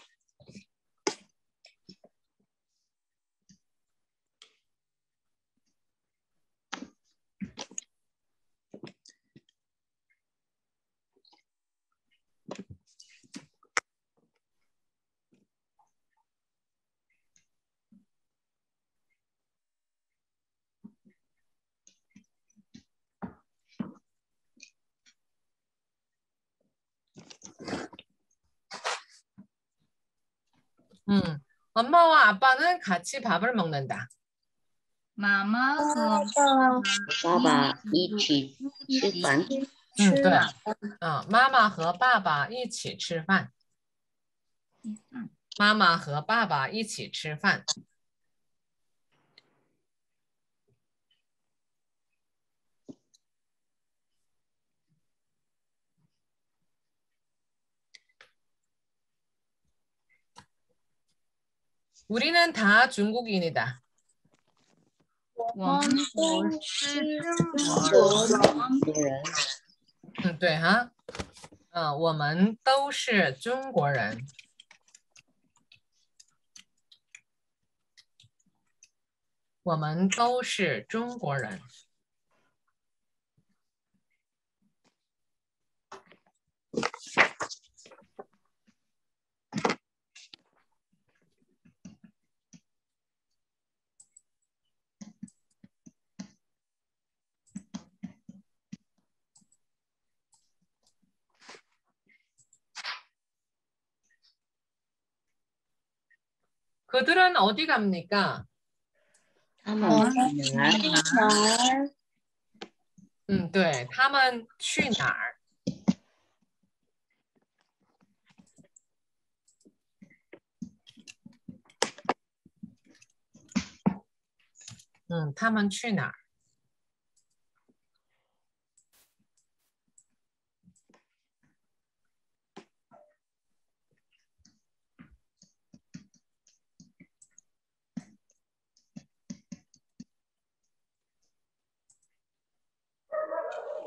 음. 엄마와 아빠는 같이 밥을 먹는다. 마마和 爸爸一起吃饭。嗯，对，啊，妈妈和爸爸一起吃饭。妈妈和爸爸一起吃饭。 우리는 다 중국인이다. 我们都都是是中中国国人。人。嗯，对哈，嗯，我们都是中国人。我们都是中国人。 그들은 어디 갑니까? 他们去哪儿？ 날 嗯，对他们去哪儿？嗯，他们去哪儿？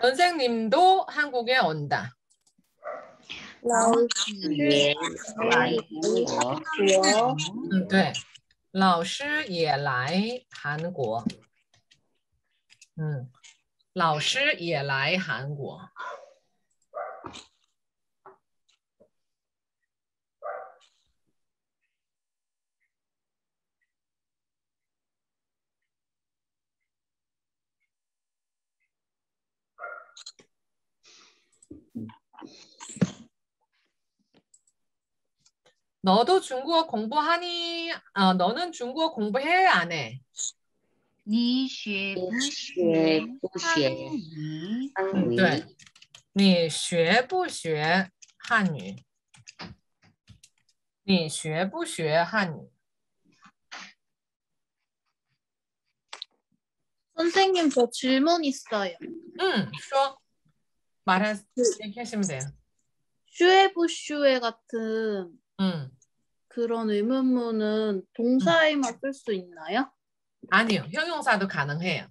선생님도 한국에 온다. 老也来中国。国嗯，对，老师也来韩国。嗯，老师也来韩国。 너도 중국어 공부하니? 아, 너는 중국어 공부해 안 해? 你学不学学不学汉语？汉语？对，你学不学汉语？你学不学汉语？ 선생님 저 질문 있어요. 응, 说 말하 얘기하시면 돼요. 슈에부슈에 같은 그런 의문문은 동사에만 쓸 수 있나요? 아니요. 형용사도 가능해요.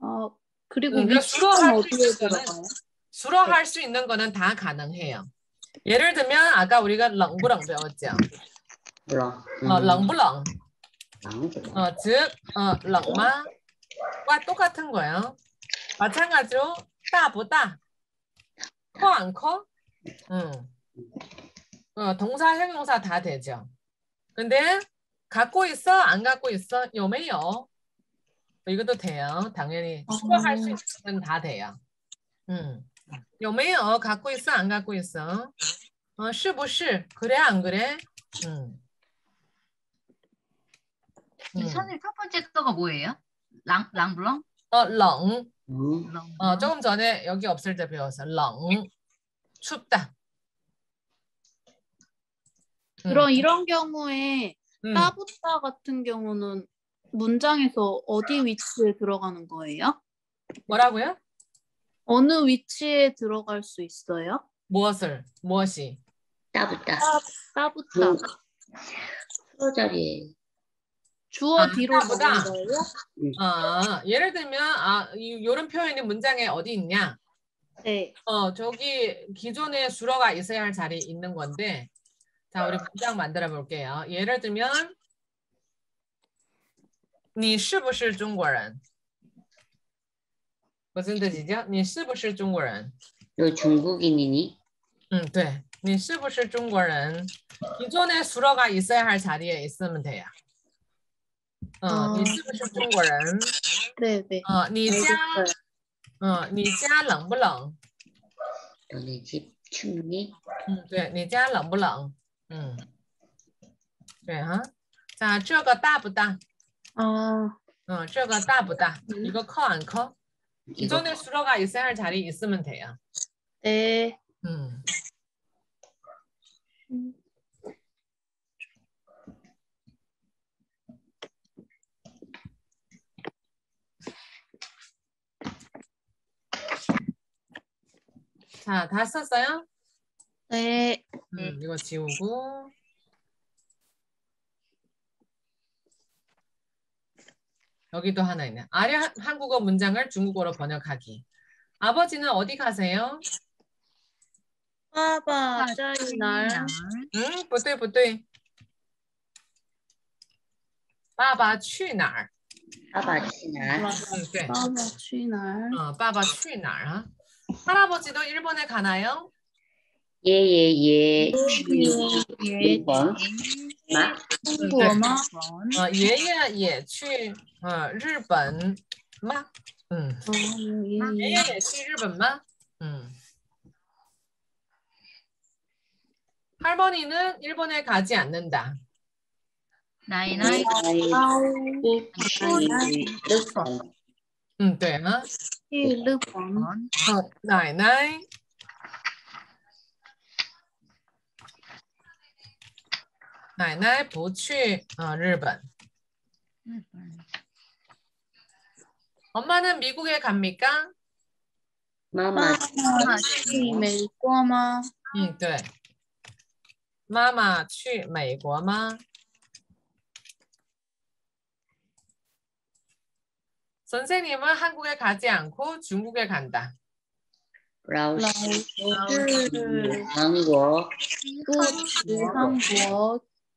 어, 그리고 그러니까 수로 할수 있는 거는 수로 할 수 있는 거는 다 가능해요. 예를 들면 아까 우리가 렁블렁 배웠죠. 어, 음. 렁블렁. 어, 즉, 어, 렁마와 똑같은 거예요. 마찬가지로 따보다, 커 안 커? 음. 어, 동사, 형용사 다 되죠. 근데 갖고 있어? 안 갖고 있어? 有没有? 이것도 돼요. 당연히 추가할 수 있으면 다 돼요. 음. 有没有 갖고 있어? 안 갖고 있어? 어, 是不是? 그래 안 그래? 음. 이 음. 선생님 첫 번째 거가 뭐예요? 랑 랑블랑? 어, 冷. 응. 어, 조금 전에 여기 없을 때 배웠어. 冷. 춥다. 음. 그럼 이런 경우에 음. 따붙다 같은 경우는 문장에서 어디 위치에 들어가는 거예요? 뭐라고요? 어느 위치에 들어갈 수 있어요? 무엇을? 무엇이? 따붙다. 따붙다. 수어 자리에. 주어 아, 뒤로? 가는 거예요? 아, 예를 들면 아, 이, 요런 표현이 문장에 어디 있냐? 네. 어, 저기 기존에 주어가 있어야 할 자리에 있는 건데 자, 우리 문장 만들어 볼게요. 예를 들면 你是不是中国人? 무슨 뜻이죠? 你是不是中国人? 너 중국인이니? 응, 对.你是不是中国人? 기존에 주어가 있어야 할 자리에 있으면 돼요. 어, 어. 你是不是中国人? 네, 네. 어, 你家 알겠어요. 어, 你家冷不冷? 너네 집 춥니? 嗯，对，你家冷不冷？ 嗯，对哈。자，这个大不大？ 아, 嗯，这个大不大？ 음. 이거 커 안 커? 이거 기존에 수로가 있어야 할 자리 있으면 돼요. 네. 음. 자, 다 썼어요? 네. 음, 이거 지우고. 여기도 하나 있네. 아래 한- 한국어 문장을 중국어로 번역하기. 아버지는 어디 가세요? 爸爸在哪儿？ 응, 不对,不对.爸爸去哪儿? 아바 치나? 응, 对.爸爸去哪儿？ 어, 爸爸去哪儿? 아? 할아버지도 일본에 가나요? 예예예. 예, 일본. 마? 中国吗？ 어, 爷爷也去 어, 日本吗? 응. 哦，爷爷爷爷也去日本吗? 응. 할머니는 일본에 가지 않는다. 나이나이 일본. 응, 对, 어? 去日本。 어, 奶奶 奶奶不去呃日本 엄마는 미국에 갑니까? 마마 妈妈去美国吗？嗯，对。妈妈去美国吗？선생님은 한국에 가지 않고 중국에 간다. 라오스 老是 한국 不去韩国，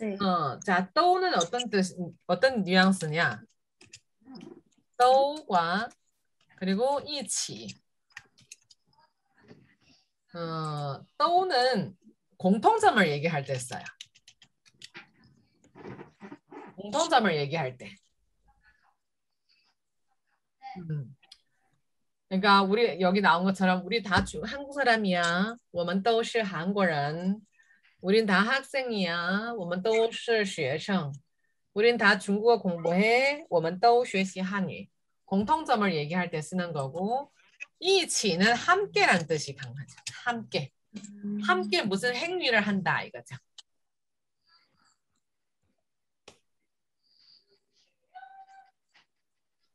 네. 어, 자, 또는 어떤 뜻, 어떤 뉘앙스냐? 또과 그리고 이치. 어, 또는 공통점을 얘기할 때 써요. 공통점을 얘기할 때. 음. 그러니까 우리 여기 나온 것처럼 우리 다 중- 한국 사람이야. 我们都是韩国人. 우린 다 학생이야. 我们都是学生. 우린 다 중국어 공부해. 我们都学习汉语. 공통점을 얘기할 때 쓰는 거고 이치는 함께란 뜻이 강하죠. 함께. 함께 무슨 행위를 한다 이거죠.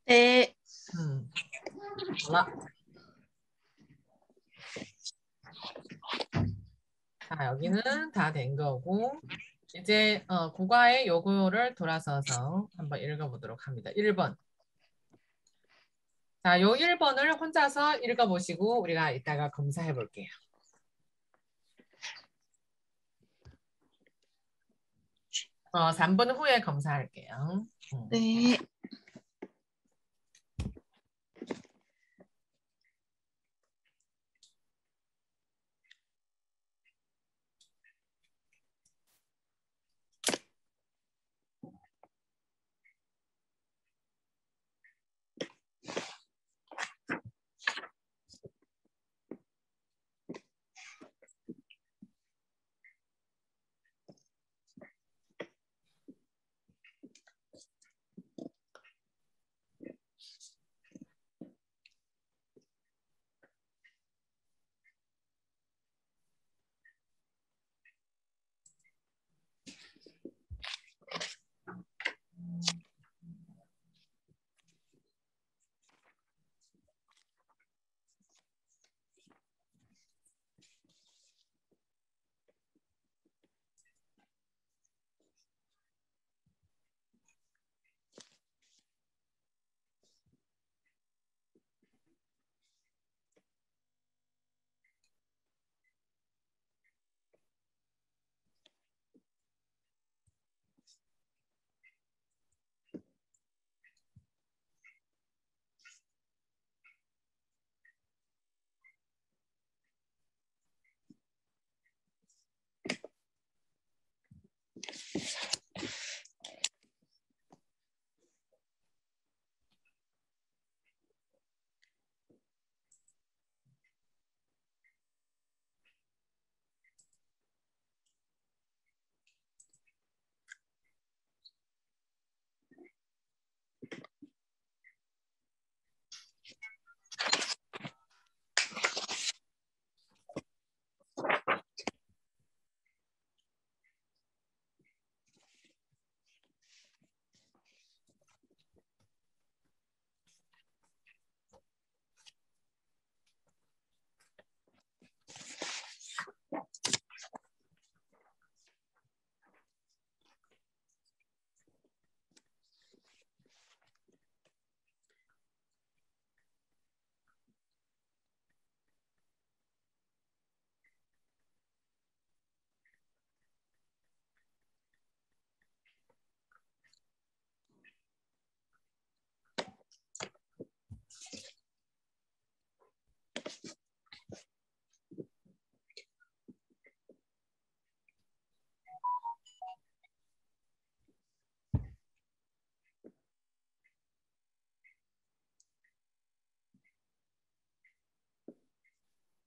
네. 음. 好了. 자, 여기는 다 된 거고 이제 어, 국어의 요구를 돌아서서 한번 읽어보도록 합니다. 1번. 자, 요 1번을 혼자서 읽어보시고 우리가 이따가 검사해 볼게요. 어, 3분 후에 검사할게요. 음. 네.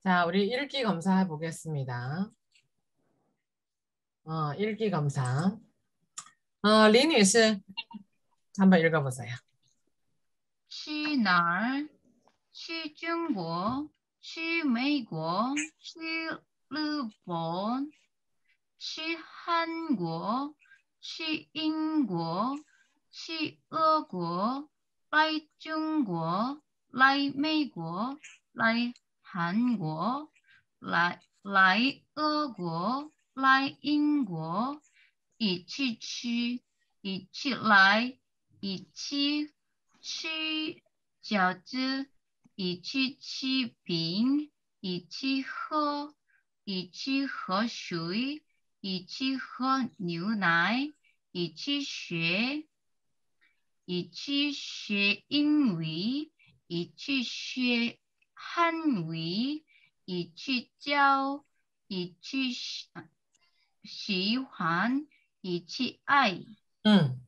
자, 우리 읽기 검사 해보겠습니다. 어, 읽기 검사. 어, 린이 씨, 한번 읽어보세요. 시날, 시중국, 시미국, 시일본, 시한국, 시인국, 시어국, 라이중국, 라이미국, 韩国？来来俄国？来英国？一起去，一起来，一起吃饺子，一起吃饼，一起喝，一起喝水，一起喝牛奶，一起学，一起学英语，一起学汉语，一起教，一起喜喜欢，一起爱。嗯，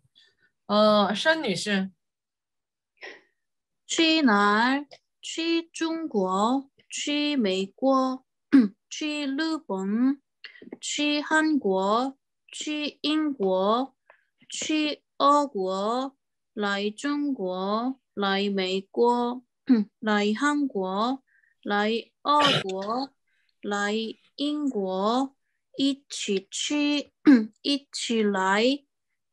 呃，申女士，去哪儿？去中国？去美国？去日本？去韩国？去英国？去俄国？来中国？来美国？来韩国？来俄国？来英国？一起去，一起来，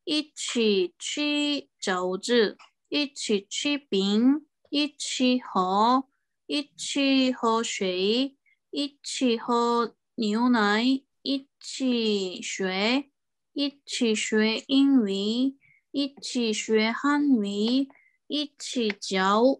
一起吃饺子，一起吃饼，一起喝，一起喝水，一起喝牛奶，一起学，一起学英语，一起学汉语，一起教，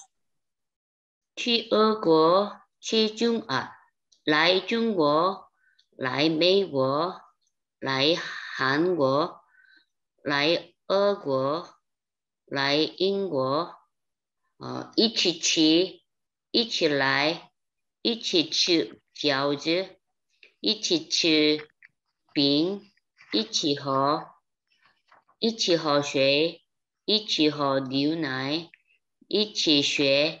去俄国，去中啊，来中国，来美国，来韩国，来俄国，来英国，呃，一起去，一起来，一起吃饺子，一起吃饼，一起喝，一起喝水，一起喝牛奶，一起学。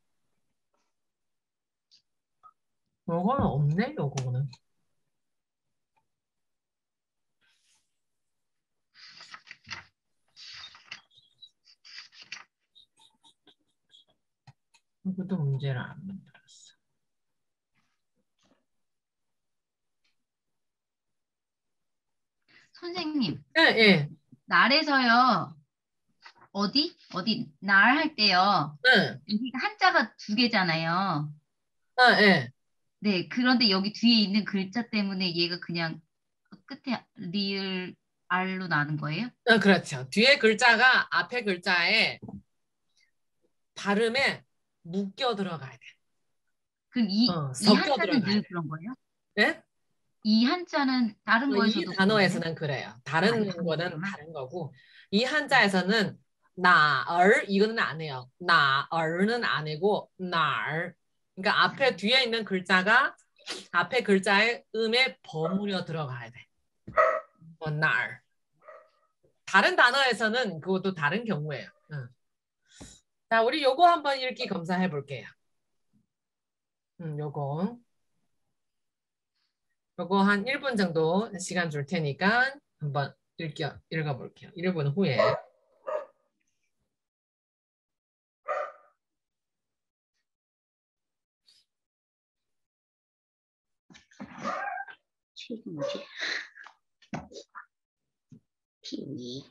요거는 없네, 요거는. 이것도 문제를 안 만들었어. 선생님, 예, 예. 날에서요. 어디? 어디? 날 할 때요. 응, 여기가 한자가 두 개잖아요. 아, 예. 네, 그런데 여기 뒤에 있는 글자 때문에 얘가 그냥 끝에 리을 알로 나는 거예요? 어, 그렇죠. 뒤에 글자가 앞에 글자에 발음에 묶여 들어가야 돼. 그럼 이, 어, 이 한자는 늘 돼. 그런 거예요? 예? 이 한자는 다른 어, 거에서도 이 단어에서는 그래요. 다른 아, 거는. 다른 거고 이 한자에서는 나얼 이거는 안 해요. 나얼은 안 해고 날. 그러니까 앞에 뒤에 있는 글자가 앞에 글자의 음에 버무려 들어가야 돼. 어, 날. 다른 단어에서는 그것도 다른 경우예요. 응. 자, 우리 요거 한번 읽기 검사해 볼게요. 음, 요거. 요거 한 1분 정도 시간 줄 테니까 한번 읽기, 읽어볼게요. 1분 후에. 티 뭐지? 티니.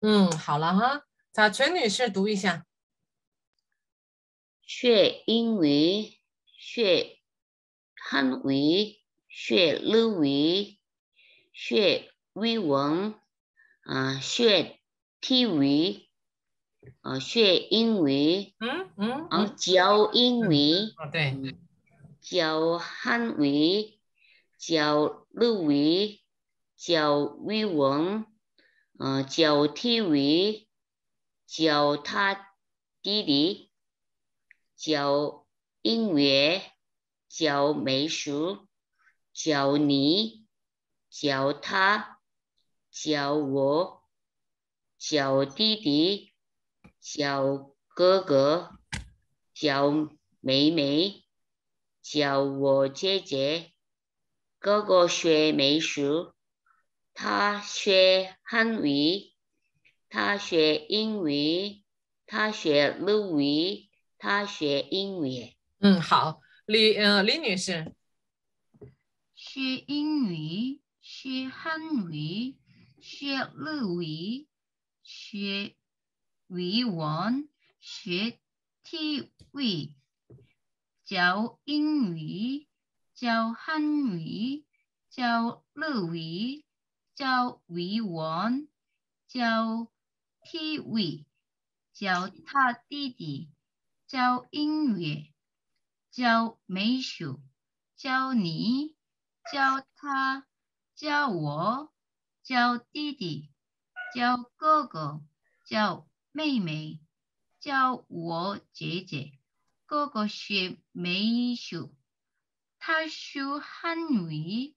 嗯，好了哈，找群女士读一下：血英语、血汉语、血日语、血微文，啊，血体语，啊，血英语，嗯嗯，啊，教英语，啊对，教汉语，教日语，教维文。呃，教体育，教他弟弟教音乐，教美术，教你，教他，教我，教弟弟，教哥哥，教妹妹，教我姐姐。哥哥学美术，他学汉语，他学英语，他学日语，他学英语。嗯，好，李呃李女士，学英语，学汉语，学日语，学语文，学体育，教英语，教汉语，教日语，教语文，教体育，教他弟弟，教音乐。教美术，教你，教他，教我，教弟弟，教哥哥，教妹妹，教我姐姐。哥哥学美术，他学汉语，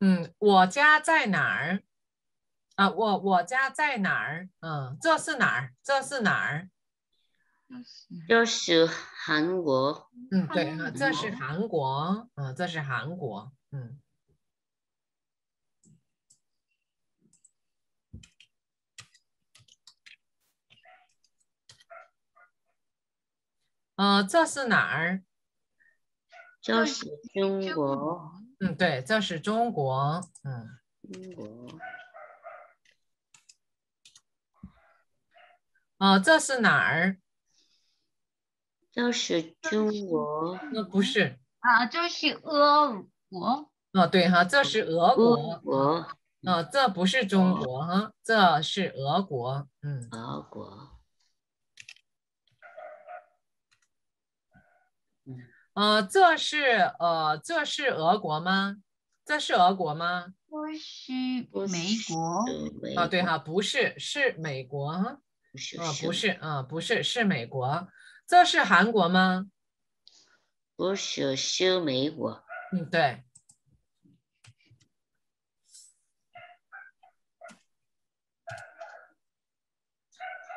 음, 我家在哪儿?啊，我我家在哪儿？嗯，这是哪儿？这是哪儿？这是韩国。嗯，对啊，这是韩国。嗯，这是韩国。嗯。嗯，这是哪儿？这是中国。嗯，对，这是中国。嗯，中国。啊，这是哪儿？这是中国。那不是啊，这是俄国。哦，对哈，这是俄国。国。啊，这不是中国哈，这是俄国。嗯，俄国。呃，这是呃，这是俄国吗？这是俄国吗？不是美国。啊，对哈，不是，是美国哈。不是，啊，不是，啊，不是，是美国。这是韩国吗？不是，是美国。嗯，对。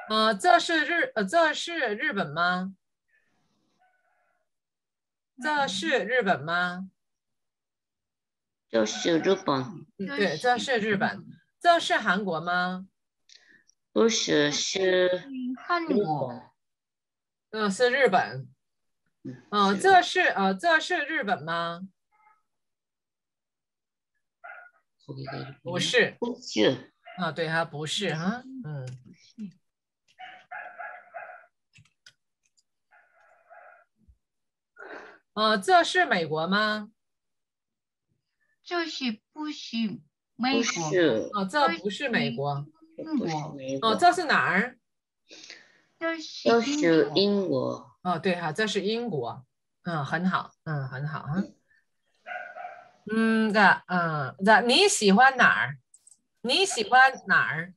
呃，这是日，呃，这是日本吗？这是日本吗？这是日本。嗯，对，这是日本。这是韩国吗？不是，是韩国。嗯，是日本。嗯，这是呃，这是日本吗？不是。不是。啊，对它，不是哈，嗯。呃，这是美国吗？这是不是美国？哦，这不是美国。英国。哦，这是哪儿？这是英国。哦，对哈，这是英国。嗯，很好，嗯，很好啊。嗯的，嗯的，你喜欢哪儿？你喜欢哪儿？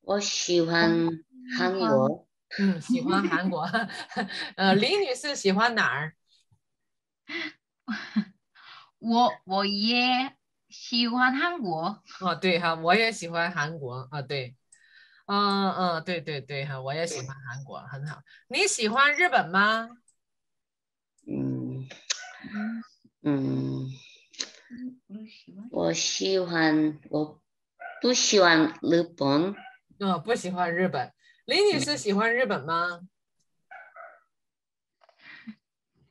我喜欢韩国。嗯，喜欢韩国。呃，李女士喜欢哪儿？我我也喜欢韩国。哦，对哈，我也喜欢韩国啊，对。嗯嗯，对对对哈，我也喜欢韩国，很好。你喜欢日本吗？嗯嗯，我喜欢，我不喜欢日本。嗯，不喜欢日本。李女士喜欢日本吗？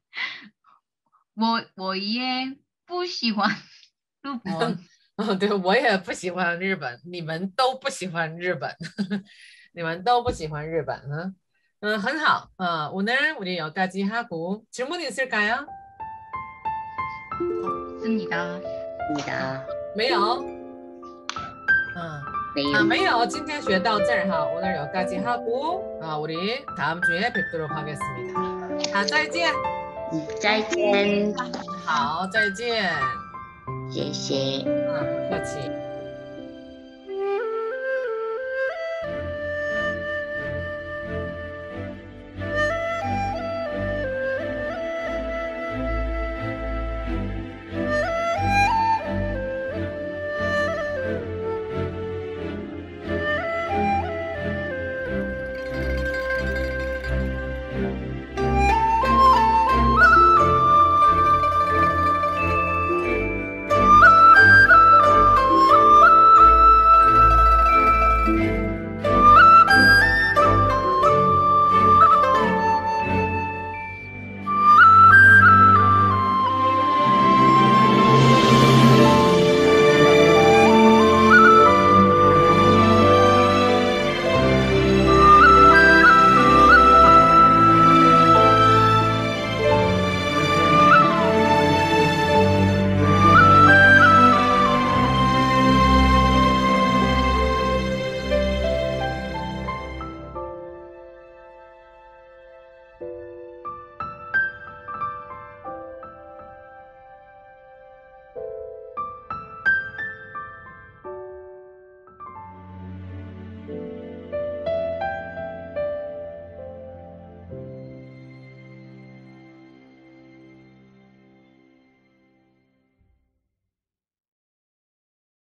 我我也不喜欢日本。哦，对，我也不喜欢日本，你们都不喜欢日本，你们都不喜欢日本啊。음, 很好. 어, 오늘 우리 여기까지 하고 질문 있을까요? 없습니다. 입니다. 没有. 어. 네. 아, 没有.今天学到这儿哈. 오늘 여기까지 하고 어, 우리 다음 주에 뵙도록 하겠습니다. 자, 再见.再见，好，再见.谢谢。嗯，不客气。